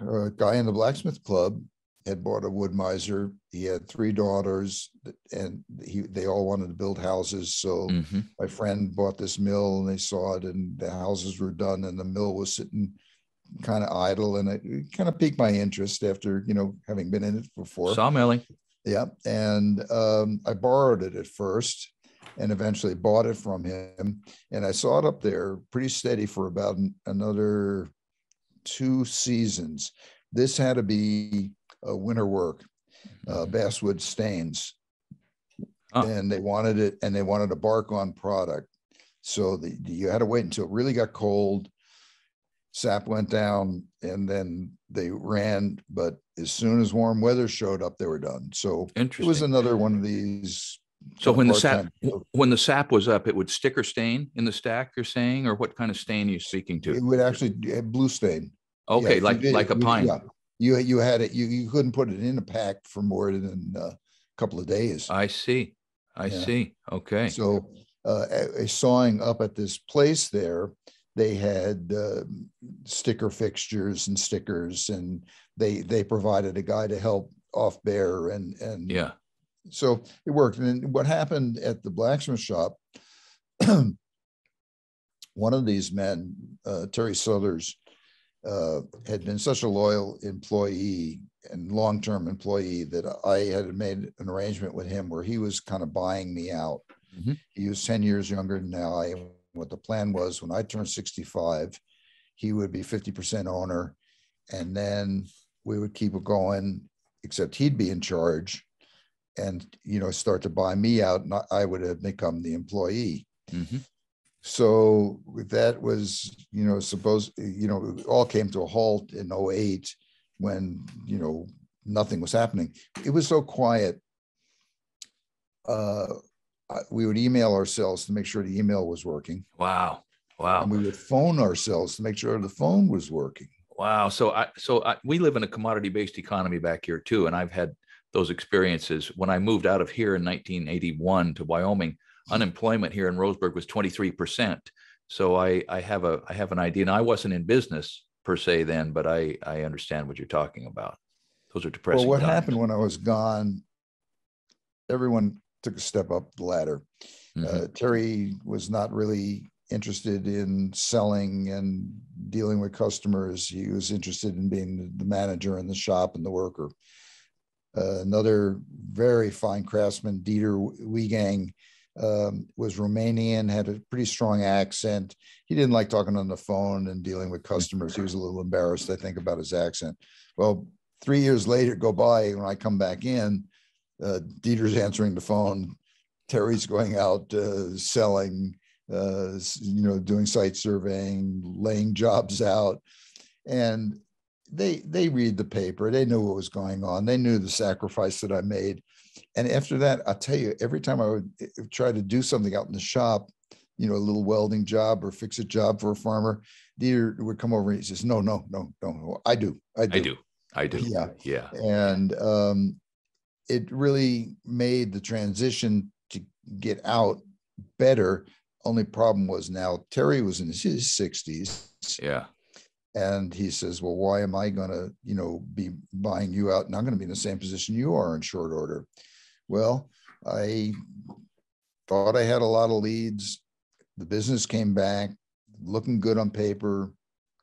S3: a guy in the blacksmith club had bought a Wood-Mizer. He had three daughters, and he they all wanted to build houses. So
S2: hmm
S3: my friend bought this mill and they saw it and the houses were done and the mill was sitting kind of idle and it, kind of piqued my interest after you know having been in it before
S2: Sawmilling.
S3: yeah and um, i borrowed it at first and eventually bought it from him. And i saw it up there pretty steady for about an- another two seasons. This had to be a winter work uh, basswood stains.
S2: Ah.
S3: and they wanted it and they wanted a bark on product. So the, you had to wait until it really got cold sap went down and then they ran. But as soon as warm weather showed up they were done. So it was another one of these
S2: so when the sap
S3: part-time
S2: when the sap was up, it would stick or stain in the stack. You're saying, or what kind of stain are you speaking to it
S3: would actually blue stain
S2: Okay,
S3: you
S2: like
S3: did-
S2: like a pine.
S3: yeah. you you had it you, you couldn't put it in a pack for more than a couple of days
S2: I see. I
S3: Yeah.
S2: see. Okay.
S3: So uh, a, a sawing up at this place there, they had uh, sticker fixtures and stickers, and they they provided a guy to help off bear and and
S2: yeah.
S3: So it worked. And then what happened at the blacksmith shop? one of these men, uh, Terry Southers, uh, had been such a loyal employee and long-term employee that I had made an arrangement with him where he was kind of buying me out.
S2: Mhm.
S3: He was 10 years younger than I. What the plan was when I turned 65, he would be 50% owner. And then we would keep it going, except he'd be in charge and, you know, start to buy me out. And I- would have become the employee.
S2: hmm
S3: So that was, you know, supposed, you know, it all came to a halt in 08 when, you know, nothing was happening. It was so quiet. Uh, we would email ourselves to make sure the email was working.
S2: Wow. Wow.
S3: And we would phone ourselves to make sure the phone was working.
S2: Wow. So I so I, we live in a commodity based economy back here too, and I've had those experiences. When I moved out of here in 1981 to Wyoming, unemployment here in Roseburg was 23 percent. So I I have a I have an idea. And I wasn't in business per se then, but I I understand what you're talking about. Those are depressing.
S3: Well, what
S2: times.
S3: happened when I was gone, everyone took a step up the ladder.
S2: Mhm.
S3: Uh, Terry was not really interested in selling and dealing with customers. He was interested in being the manager in the shop and the worker. Another very fine craftsman, Dieter Wiegang, um, was Romanian, had a pretty strong accent. He didn't like talking on the phone and dealing with customers. He was a little embarrassed, I think, about his accent. Well, three years later go by, when I come back in, uh, Dieter's answering the phone. Terry's going out uh, selling, uh, you know, doing site surveying, laying jobs out, and they they read the paper. They knew what was going on. They knew the sacrifice that I made. And after that, I'll tell you, every time I would eh, try to do something out in the shop, you know, a little welding job or fix a job for a farmer, Dieter would come over and he says, "No, no, no, no, I do, I do,
S2: I do. I do.
S3: Yeah.
S2: Yeah.
S3: and um, it really made the transition to get out better. Only problem was now Terry was in his sixties,
S2: Yeah.
S3: And he says, "Well, why am I going to, you know, be buying you out? And I'm going to be in the same position you are in short order." Well, I thought I had a lot of leads. The business came back, looking good on paper,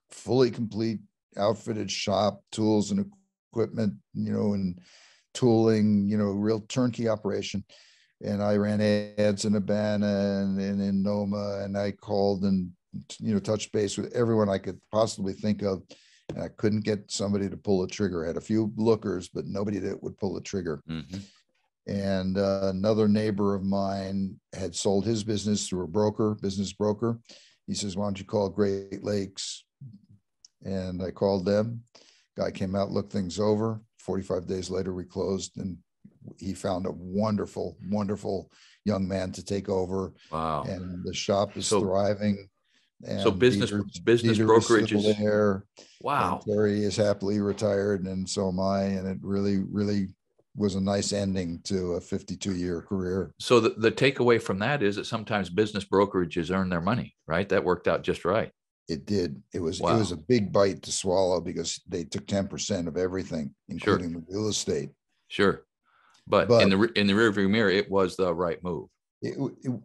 S3: fully complete outfitted shop, tools and equipment, you know, and tooling, you know, real turnkey operation. and I ran ads in ABANA and, and in NOMMA, and I called and you know touched base with everyone I could possibly think of, and I couldn't get somebody to pull a trigger. I had a few lookers, but nobody that would pull a trigger.
S2: Mhm.
S3: And uh, another neighbor of mine had sold his business through a broker, business broker. He says, "Why don't you call Great Lakes?" And I called them. Guy came out, looked things over. 45 days later, we closed, and he found a wonderful, wonderful young man to take over.
S2: Wow.
S3: And the shop is
S2: So-
S3: thriving.
S2: So business- business
S3: Dieter is
S2: brokerages-
S3: there.
S2: Wow.
S3: And Terry is happily retired, and so am I. And it really, really was a nice ending to a 52 year career.
S2: So the, the takeaway from that is that sometimes business brokerages earn their money, right? That worked out just right.
S3: It did. It was it was a big bite to swallow because they took 10% of everything,
S2: Sure.
S3: including the real estate.
S2: Sure. But, in
S3: But-
S2: the re- in the rearview mirror, it was the right move.
S3: It, it-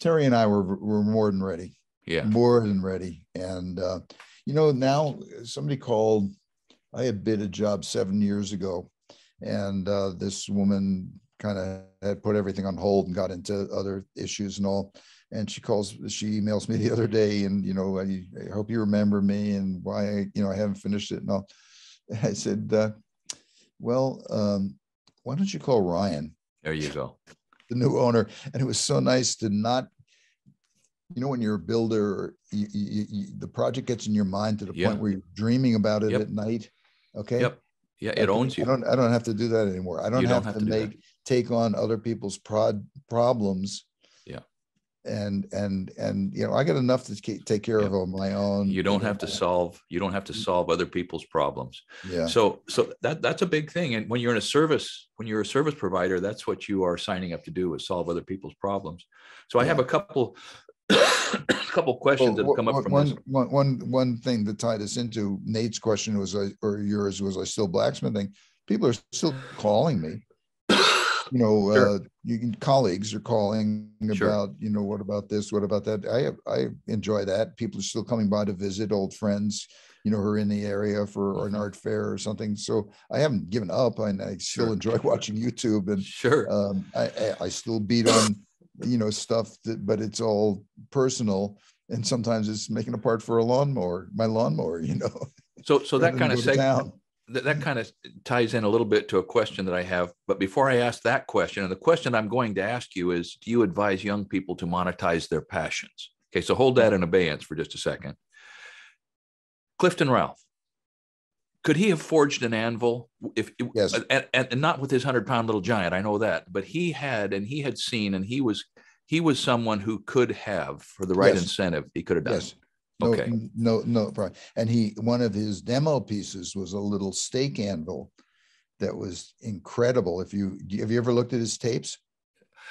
S3: Terry and I were were more than ready.
S2: Yeah.
S3: more than ready. And uh, you know, now somebody called. I had bid a job seven years ago, and uh, this woman kind of had put everything on hold and got into other issues and all. And she calls, she emails me the other day, and you know, I, I hope you remember me and why I, you know, I haven't finished it and all. I said, uh, well, um, why don't you call Ryan?
S2: There you go.
S3: the new owner and it was so nice to not you know when you're a builder you, you, you, the project gets in your mind to the
S2: Yeah.
S3: point where you're dreaming about it
S2: Yep.
S3: at night okay
S2: Yep. Yeah. It
S3: can-
S2: owns
S3: i
S2: you.
S3: don't i don't have to do that anymore i don't, have,
S2: don't have
S3: to,
S2: to
S3: make take on other people's prod problems
S2: Yeah.
S3: and and and you know i got enough to take care of on my own
S2: You don't have to solve, you don't have to mm. solve other people's problems.
S3: yeah
S2: So, so that, that's a big thing. And when you're in a service, when you're a service provider, that's what you are signing up to do is solve other people's problems. So I have a couple, couple questions that have come up
S3: one-
S2: from
S3: one,
S2: this.
S3: one, one, one thing that tied us into Nate's question was, I- or yours was, I still blacksmithing? People are still calling me. You know,
S2: Sure.
S3: uh, you can, colleagues are calling
S2: Sure.
S3: about, you know, what about this? What about that? I, have I enjoy that. People are still coming by to visit old friends, you know, who are in the area for an
S2: Mhm.
S3: art fair or something. So I haven't given up and I still
S2: Sure.
S3: enjoy watching YouTube and
S2: Sure.
S3: um, I, I, I still beat on, you know, stuff that, but it's all personal. And sometimes it's making a part for a lawnmower, my lawnmower, you know.
S2: So, so that kind of seg- that, that kind of ties in a little bit to a question that I have. But before I ask that question, and the question I'm going to ask you is, do you advise young people to monetize their passions? Okay, so hold that in abeyance for just a second. Clifton Ralph, could he have forged an anvil if
S3: Yes.
S2: and, and, not with his hundred pound little giant? I know that, but he had and he had seen and he was he was someone who could have for the right
S3: Yes.
S2: incentive he could have done.
S3: Yes. No,
S2: Okay.
S3: no, no, problem. And he, one of his demo pieces was a little stake anvil that was incredible. If you, have you ever looked at his tapes?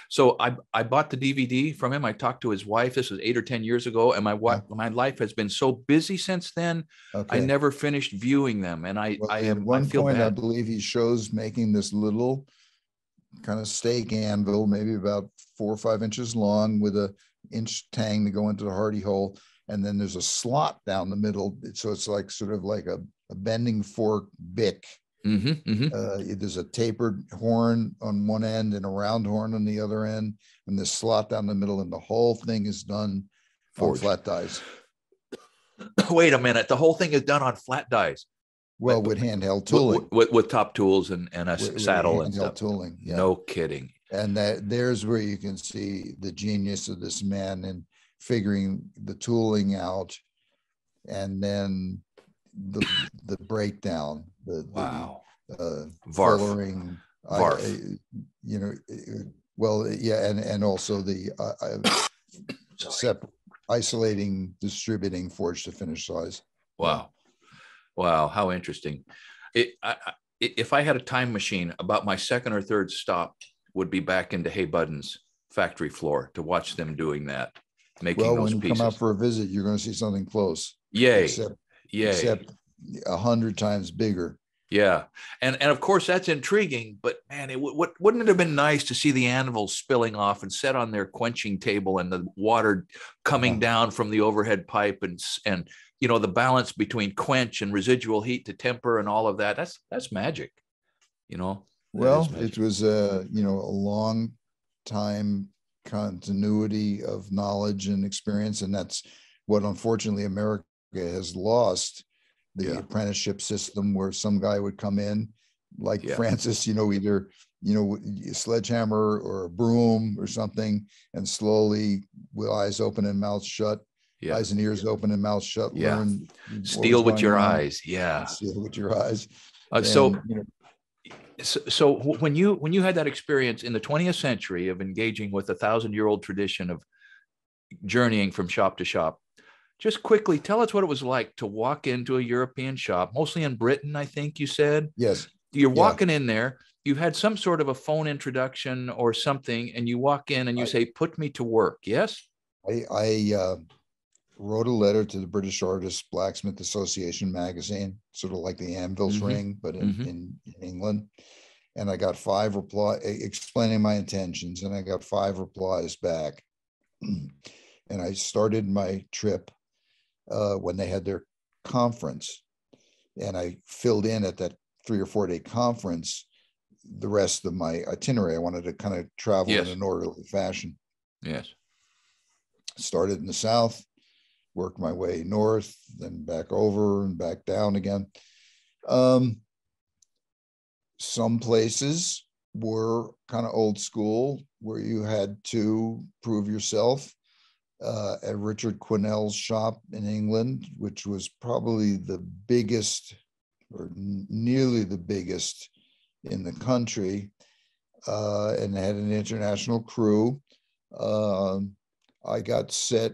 S2: So I I bought the DVD from him. I talked to his wife. This was eight or ten years ago, and my wife mm. my life has been so busy since then. I never finished viewing them, and I
S3: Well,
S2: I
S3: at
S2: am I
S3: one
S2: feel
S3: point, I believe he shows making this little kind of stake anvil, maybe about four or five inches long with a inch tang to go into the hardy hole. And then there's a slot down the middle. So it's like sort of like a, a bending fork bick.
S2: Hmm hmm
S3: Uh, there's a tapered horn on one end and a round horn on the other end, and this slot down the middle, and the whole thing is done on flat dies.
S2: Wait a minute. The whole thing is done on flat dies
S3: Well,
S2: But-
S3: with handheld
S2: with,
S3: tooling,
S2: with, with top tools and and a
S3: with- with
S2: saddle and stuff.
S3: tooling. Yeah.
S2: No kidding.
S3: And that there's where you can see the genius of this man in figuring the tooling out, and then the the breakdown, the the,
S2: Wow.
S3: uh,
S2: Varf.
S3: fullering, I-
S2: Varf.
S3: I- you know, well, yeah, and and also the uh, uh, sep- isolating, distributing, forge to finish size.
S2: Wow. Wow. How interesting. It, I, I, if I had a time machine, about my second or third stop would be back into Hay Budden's factory floor to watch them doing that, making
S3: Well,
S2: those
S3: when you
S2: pieces.
S3: come out for a visit, you're going to see something close,
S2: Yay.
S3: except
S2: Yay.
S3: except a hundred times bigger.
S2: Yeah, and and of course that's intriguing. But man, it would wouldn't it have been nice to see the anvils spilling off and set on their quenching table and the water coming
S3: Yeah.
S2: down from the overhead pipe and and you know the balance between quench and residual heat to temper and all of that. That's that's magic. You know.
S3: Well, it was a you know, a long time continuity of knowledge and experience. And that's what unfortunately America has lost the
S2: Yeah.
S3: apprenticeship system where some guy would come in like
S2: Yeah.
S3: Francis, you know, either, you know, sledgehammer or a broom or something, and slowly with eyes open and mouth shut,
S2: Yeah.
S3: eyes and ears open and mouth shut,
S2: Yeah.
S3: learn.
S2: Steal with your
S3: on,
S2: eyes. Yeah.
S3: Steal with your eyes.
S2: Uh, so,
S3: you know,
S2: so, so when you when you had that experience in the 20th century of engaging with a thousand year old tradition of journeying from shop to shop, just quickly tell us what it was like to walk into a European shop, mostly in Britain, I think you said.
S3: yes,
S2: You're
S3: Yeah.
S2: walking in there. You've had some sort of a phone introduction or something, and you walk in and you
S3: I-
S2: say, "Put me to work." Yes.
S3: I, I uh, wrote a letter to the British Artists Blacksmith Association magazine, sort of like the Anvil's
S2: Mhm.
S3: Ring, but in,
S2: Mhm.
S3: in, in England. And I got five reply e- explaining my intentions, and I got five replies back. and I started my trip uh, when they had their conference, and I filled in at that three or four day conference the rest of my itinerary. I wanted to kind of travel
S2: Yes.
S3: in an orderly fashion
S2: Yes.
S3: started in the south, worked my way north, then back over and back down again. Um, some places were kind of old school where you had to prove yourself. Uh, at Richard Quinnell's shop in England, which was probably the biggest or nearly the biggest in the country, uh, and had an international crew. Um, I got set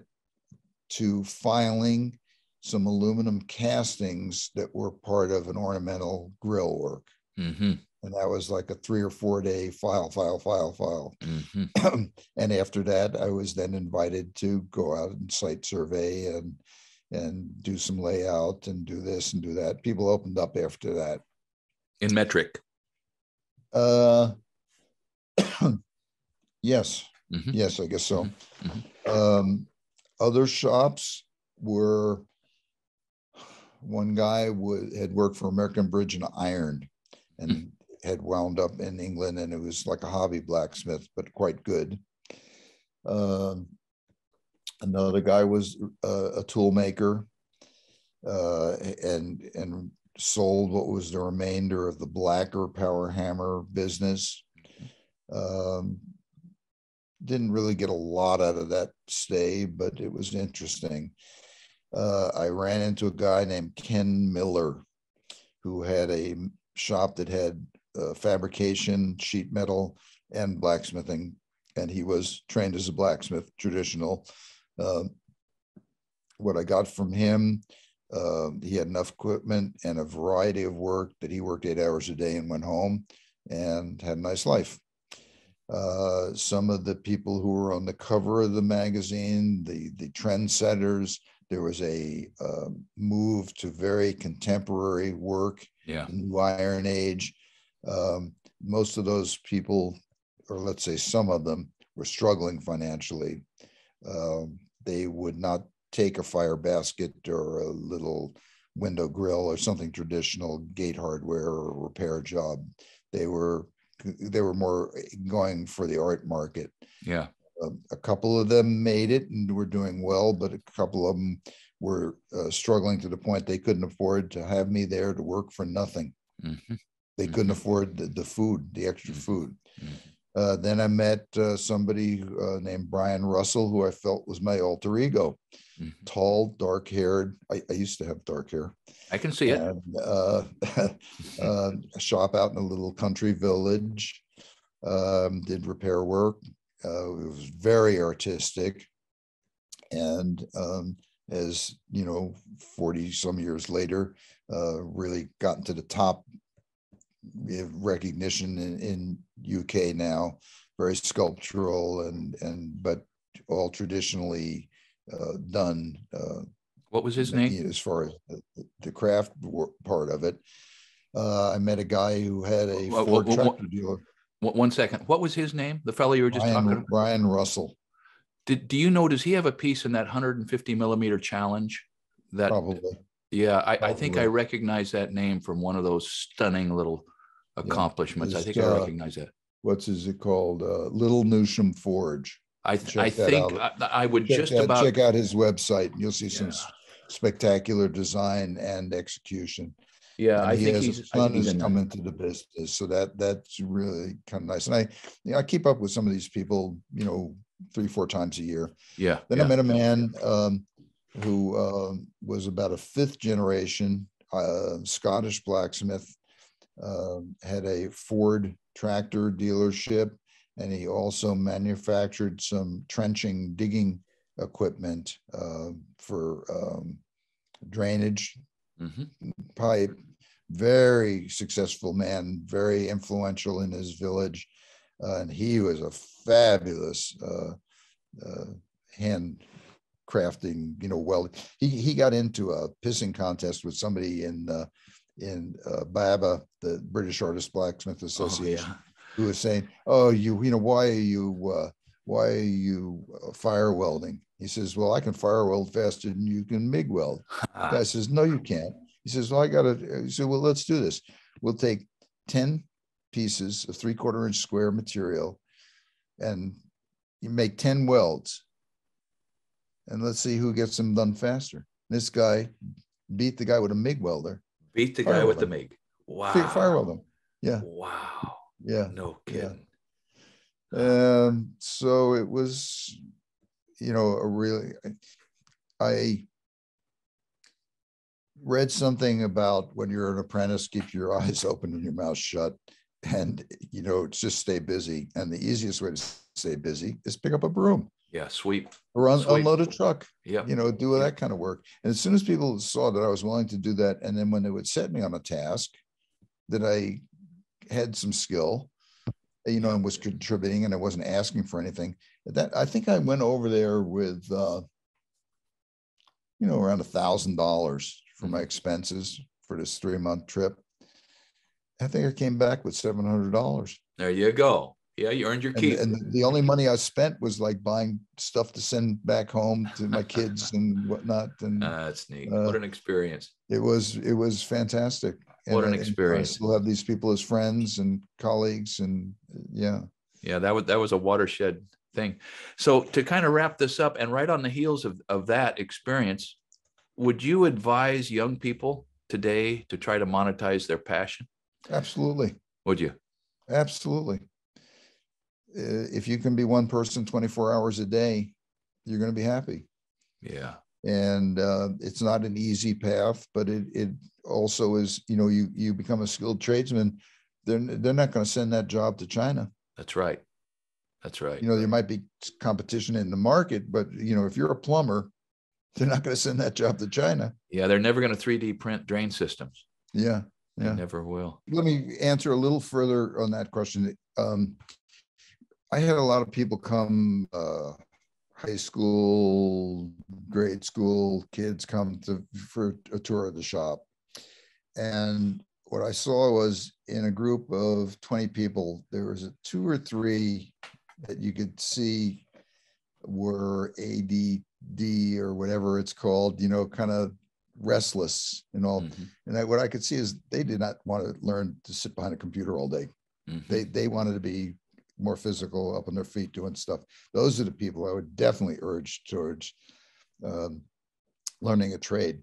S3: to filing some aluminum castings that were part of an ornamental grill work.
S2: Mm-hmm.
S3: And that was like a three or four day file, file, file, file.
S2: Mm-hmm.
S3: and after that, I was then invited to go out and site survey and and do some layout and do this and do that. People opened up after that.
S2: In metric.
S3: Uh, yes,
S2: Mhm.
S3: yes, I guess so.
S2: Mhm.
S3: Um, other shops were one guy would had worked for American Bridge and Iron, and had wound up in England, and it was like a hobby blacksmith, but quite good. Um, another guy was uh, a tool maker, uh, and and sold what was the remainder of the Blacker power hammer business. Um, didn't really get a lot out of that stay, but it was interesting. Uh, I ran into a guy named Ken Miller, who had a shop that had uh, fabrication, sheet metal, and blacksmithing, and he was trained as a blacksmith, traditional. Um, what I got from him, uh, he had enough equipment and a variety of work that he worked eight hours a day and went home and had a nice life. Uh, some of the people who were on the cover of the magazine, the the trendsetters, there was a uh, move to very contemporary work,
S2: Yeah.
S3: new Iron Age. Um, most of those people, or let's say some of them, were struggling financially. Um, they would not take a fire basket or a little window grill or something traditional gate hardware or repair job. They were they were more going for the art market.
S2: Yeah.
S3: Um, a couple of them made it and were doing well, but a couple of them were uh, struggling to the point they couldn't afford to have me there to work for nothing.
S2: Mhm.
S3: They couldn't afford the, the food, the extra
S2: Mhm.
S3: food.
S2: Mhm.
S3: Uh, then I met uh, somebody uh, named Brian Russell, who I felt was my alter ego.
S2: Mhm.
S3: Tall, dark haired. I, I used to have dark hair.
S2: I can see it.
S3: And, uh, uh, a shop out in a little country village. Um, did repair work. Uh, it was very artistic. And um, as you know, 40 some years later, uh, really gotten to the top recognition in, in UK now, very sculptural and and but all traditionally uh, done. Uh,
S2: What was his name?
S3: As far as the, the craft part of it, uh, I met a guy who had a Ford tractor dealer,
S2: One one second. What was his name? The fellow you were just talking
S3: Brian,
S2: about?
S3: Brian Russell,
S2: Did, do you know, does he have a piece in that 150 millimeter challenge? That,
S3: probably.
S2: yeah, I, I think I recognize that name from one of those stunning little accomplishments. I
S3: His,
S2: think I
S3: uh,
S2: recognize that.
S3: what's is it called? Uh, Little Newsham Forge.
S2: I, th- I think I, I, would
S3: check
S2: just
S3: out,
S2: about
S3: check out his website. And You'll see yeah. some spectacular design and execution.
S2: Yeah,
S3: and
S2: I
S3: he
S2: think
S3: has
S2: he's
S3: a son who's come into the business, so that that's really kind of nice. And I, you know, I keep up with some of these people, you know, three four times a year.
S2: Yeah.
S3: Then
S2: yeah.
S3: I met a man um, who uh, was about a fifth generation uh, Scottish blacksmith. Uh, had a Ford tractor dealership, and he also manufactured some trenching digging equipment uh, for um, drainage mm-hmm. pipe. Very successful man, very influential in his village, uh, and he was a fabulous uh, uh, hand crafting. You know, well, he he got into a pissing contest with somebody in uh, in uh, BABA, the British Artist Blacksmith Association, oh, yeah. who was saying, "Oh, you you know why are you uh, why are you uh, fire welding?" He says, Well, I can fire weld faster than you can MIG weld. Guy says, No, you can't. He says, Well, I got to. He said, Well, let's do this. We'll take 10 pieces of three quarter inch square material and you make 10 welds. And let's see who gets them done faster. This guy beat the guy with a MIG welder.
S2: Beat the guy with the MIG. Wow.
S3: Fire weld them. Yeah.
S2: Wow.
S3: Yeah.
S2: No kidding.
S3: Yeah. Um, so it was you know, a really, I read something about when you're an apprentice, keep your eyes open and your mouth shut. And, you know, just stay busy. And the easiest way to stay busy is pick up a broom.
S2: Yeah, sweep.
S3: Or un- unload a truck.
S2: Yeah.
S3: You know, do that kind of work. And as soon as people saw that I was willing to do that, and then when they would set me on a task that I had some skill, you know, and was contributing and I wasn't asking for anything, that I think I went over there with, uh, you know, around a thousand dollars for my mm-hmm. expenses for this three month trip. I think I came back with seven hundred dollars.
S2: There you go. Yeah, you earned your keep.
S3: And, and, the only money I spent was like buying stuff to send back home to my kids and whatnot. And
S2: uh, that's neat. Uh, what an experience!
S3: It was. It was fantastic.
S2: What
S3: and
S2: an experience!
S3: Still have these people as friends and colleagues, and yeah.
S2: Yeah, that was that was a watershed thing. So to kind of wrap this up, and right on the heels of, of that experience, would you advise young people today to try to monetize their passion?
S3: Absolutely.
S2: Would you?
S3: Absolutely. If you can be one person 24 hours a day, you're going to be happy.
S2: Yeah.
S3: And uh, it's not an easy path, but it, it also is, you know, you, you become a skilled tradesman. They're, they're not going to send that job to China.
S2: That's right. That's right.
S3: You know, there might be competition in the market, but you know, if you're a plumber, they're not going to send that job to China.
S2: Yeah, they're never going to 3D print drain systems.
S3: Yeah,
S2: yeah, they never will.
S3: Let me answer a little further on that question. Um, I had a lot of people come, uh, high school, grade school kids come to for a tour of the shop, and what I saw was in a group of 20 people, there was a two or three that you could see were ADD or whatever it's called, you know, kind of restless and all. Mm-hmm. And I, what I could see is they did not want to learn to sit behind a computer all day. Mm-hmm. They they wanted to be more physical, up on their feet, doing stuff. Those are the people I would definitely urge towards um, learning a trade.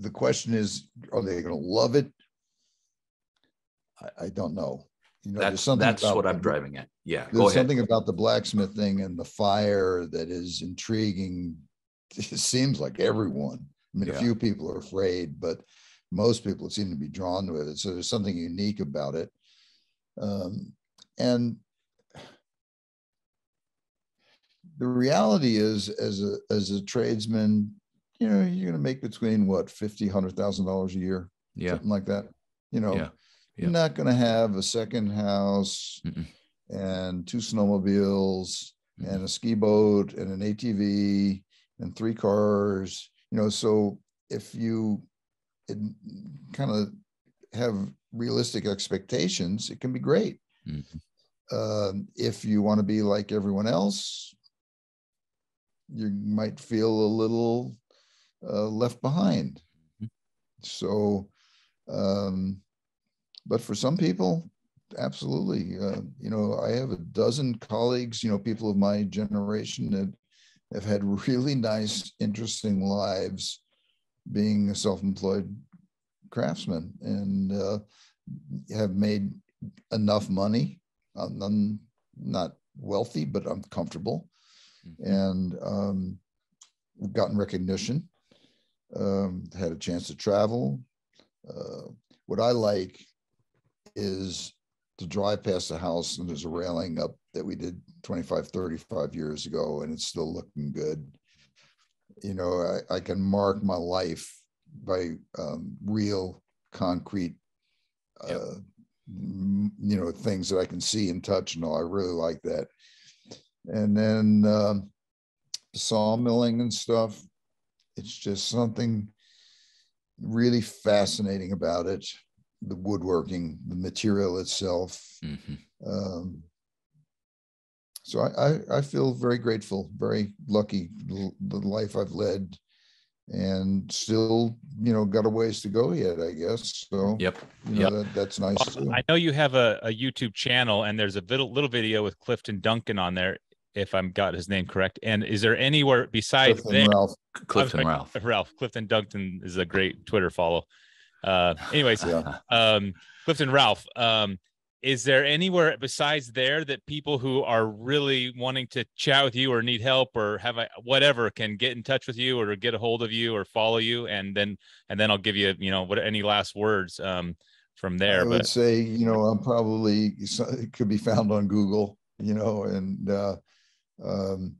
S3: The question is, are they going to love it? I, I don't know.
S2: You know, that's that's what I'm driving at. Yeah,
S3: there's something about the blacksmith thing and the fire that is intriguing. It seems like everyone. I mean, yeah. a few people are afraid, but most people seem to be drawn to it. So there's something unique about it. Um, and the reality is, as a as a tradesman, you know, you're going to make between what fifty, hundred thousand dollars a year,
S2: yeah,
S3: something like that. You know,
S2: yeah.
S3: You're not going to have a second house Mm-mm. and two snowmobiles Mm-mm. and a ski boat and an ATV and three cars. You know, so if you kind of have realistic expectations, it can be great. Mm-hmm. Uh, if you want to be like everyone else, you might feel a little uh, left behind. Mm-hmm. So, um, but for some people, absolutely. Uh, you know, I have a dozen colleagues, you know, people of my generation that have had really nice, interesting lives being a self-employed craftsman and uh, have made enough money. I'm not wealthy, but I'm comfortable, mm-hmm. and um, gotten recognition. Um, had a chance to travel. Uh, what I like is to drive past the house and there's a railing up that we did 25, 35 years ago, and it's still looking good. You know, I, I can mark my life by um, real concrete, uh, yep. you know, things that I can see and touch and all. I really like that. And then uh, sawmilling and stuff, it's just something really fascinating about it the woodworking, the material itself. Mm-hmm. Um, so I, I, I, feel very grateful, very lucky the, the, life I've led, and still you know got a ways to go yet, I guess. So
S2: yep,
S3: you know,
S2: yep.
S3: That, that's nice.
S1: Well, I know you have a, a YouTube channel, and there's a little little video with Clifton Duncan on there if I'm got his name correct. And is there anywhere besides
S2: Clifton Ralph? Clifton Ralph.
S1: Ralph. Clifton Duncan is a great Twitter follow. Uh, anyways, yeah. um, Clifton Ralph, um, is there anywhere besides there that people who are really wanting to chat with you or need help or have a, whatever can get in touch with you or get a hold of you or follow you and then and then I'll give you you know what any last words um, from there. I
S3: would but, say you know I'm probably it could be found on Google you know and uh, um,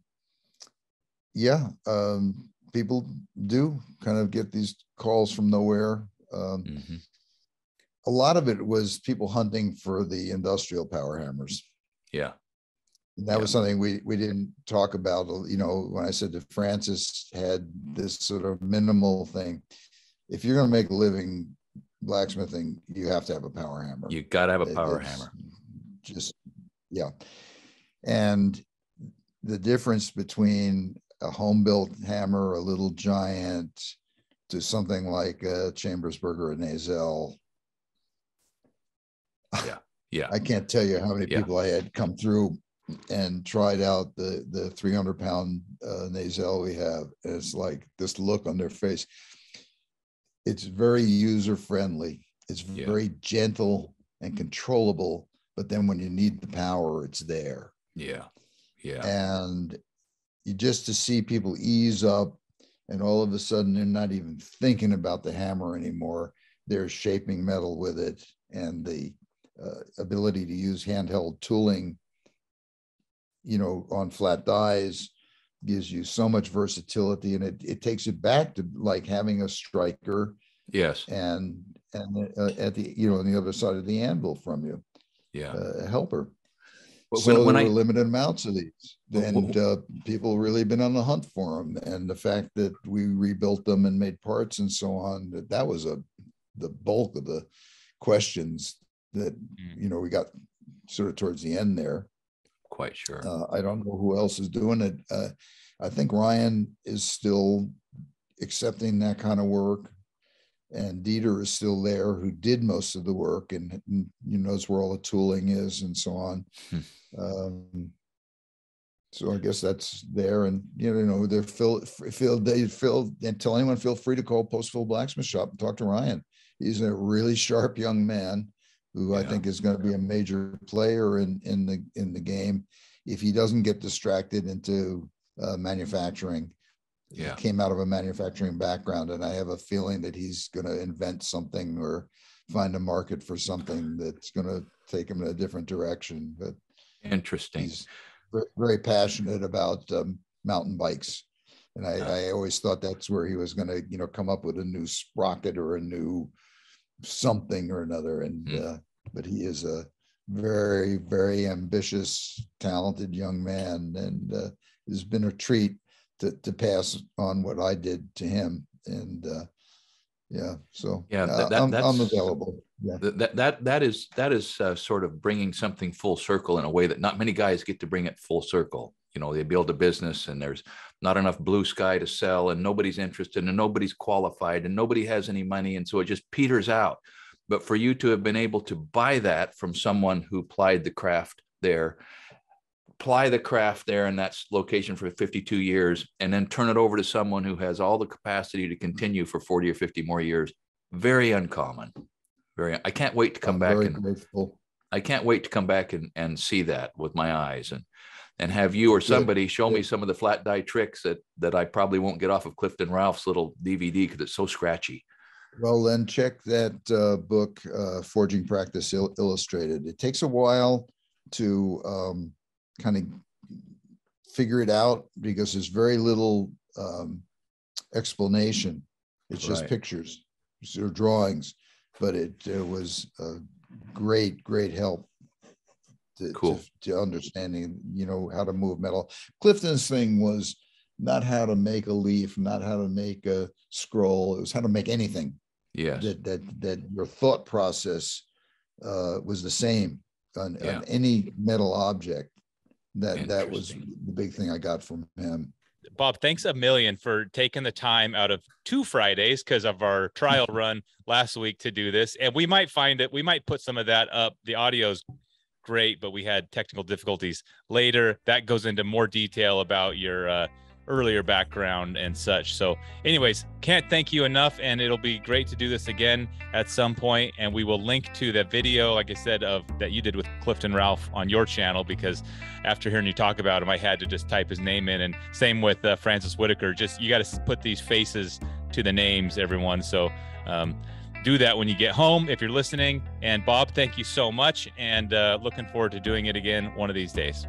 S3: yeah um, people do kind of get these calls from nowhere um, mm-hmm. A lot of it was people hunting for the industrial power hammers.
S2: Yeah.
S3: And that yeah. was something we, we didn't talk about. You know, when I said that Francis had this sort of minimal thing, if you're going to make a living blacksmithing, you have to have a power hammer.
S2: You got to have a power it's hammer.
S3: Just, yeah. And the difference between a home built hammer, a little giant, to something like a Chambersburg or a Nazel.
S2: Yeah. Yeah.
S3: I can't tell you how many yeah. people I had come through and tried out the the 300 pound uh, we have. And it's like this look on their face. It's very user friendly. It's yeah. very gentle and controllable. But then when you need the power, it's there.
S2: Yeah. Yeah.
S3: And you just to see people ease up and all of a sudden they're not even thinking about the hammer anymore they're shaping metal with it and the uh, ability to use handheld tooling you know on flat dies gives you so much versatility and it, it takes it back to like having a striker
S2: yes.
S3: and and uh, at the you know on the other side of the anvil from you.
S2: Yeah.
S3: Uh, a helper so when, when there I, were limited amounts of these, and uh, people really been on the hunt for them. And the fact that we rebuilt them and made parts and so on, that that was a the bulk of the questions that mm. you know we got sort of towards the end there.
S2: Quite sure.
S3: Uh, I don't know who else is doing it. Uh, I think Ryan is still accepting that kind of work and Dieter is still there, who did most of the work and, and you knows where all the tooling is and so on. Hmm. Um, so I guess that's there, and you know they're feel feel they feel and tell anyone feel free to call Postville Blacksmith Shop and talk to Ryan. He's a really sharp young man who yeah. I think is going to be a major player in in the in the game if he doesn't get distracted into uh, manufacturing
S2: yeah.
S3: came out of a manufacturing background, and I have a feeling that he's going to invent something or find a market for something that's going to take him in a different direction. But
S2: interesting.
S3: He's very passionate about um, mountain bikes, and I, I always thought that's where he was going to, you know, come up with a new sprocket or a new something or another. And mm. uh, but he is a very, very ambitious, talented young man, and uh, has been a treat to, to pass on what I did to him. And uh, yeah, so
S2: yeah,
S3: that, I'm,
S2: that's,
S3: I'm available. Yeah.
S2: That that that is that is uh, sort of bringing something full circle in a way that not many guys get to bring it full circle. You know, they build a business and there's not enough blue sky to sell, and nobody's interested, and nobody's qualified, and nobody has any money, and so it just peters out. but for you to have been able to buy that from someone who plied the craft there ply the craft there in that location for 52 years and then turn it over to someone who has all the capacity to continue for 40 or 50 more years. Very uncommon. Very i can't wait to come I'm back and grateful. i can't wait to come back and, and see that with my eyes and and have you or somebody show me some of the flat die tricks that that i probably won't get off of clifton ralph's little dvd because it's so scratchy.
S3: Well then check that uh, book uh, forging practice Il- illustrated. It takes a while to um, kind of figure it out because there's very little um, explanation. It's just right. pictures or drawings, but it, it was a great, great help to, cool. to, to understanding, you know, how to move metal. Clifton's thing was not how to make a leaf, not how to make a scroll. It was how to make anything.
S2: Yeah.
S3: That that that your thought process uh, was the same on, yeah. on any metal object that that was the big thing I got from him.
S1: Bob, thanks a million for taking the time out of two Fridays because of our trial run last week to do this. And we might find it, we might put some of that up. The audio's great, but we had technical difficulties later. That goes into more detail about your uh, earlier background and such. So, anyways, can't thank you enough, and it'll be great to do this again at some point. And we will link to that video, like I said, of that you did with Clifton Ralph on your channel because after hearing you talk about him, I had to just type his name in. And same with uh, Francis Whitaker. Just you got to put these faces to the names, everyone. So. Um, do that when you get home if you're listening. And Bob, thank you so much. And uh, looking forward to doing it again one of these days.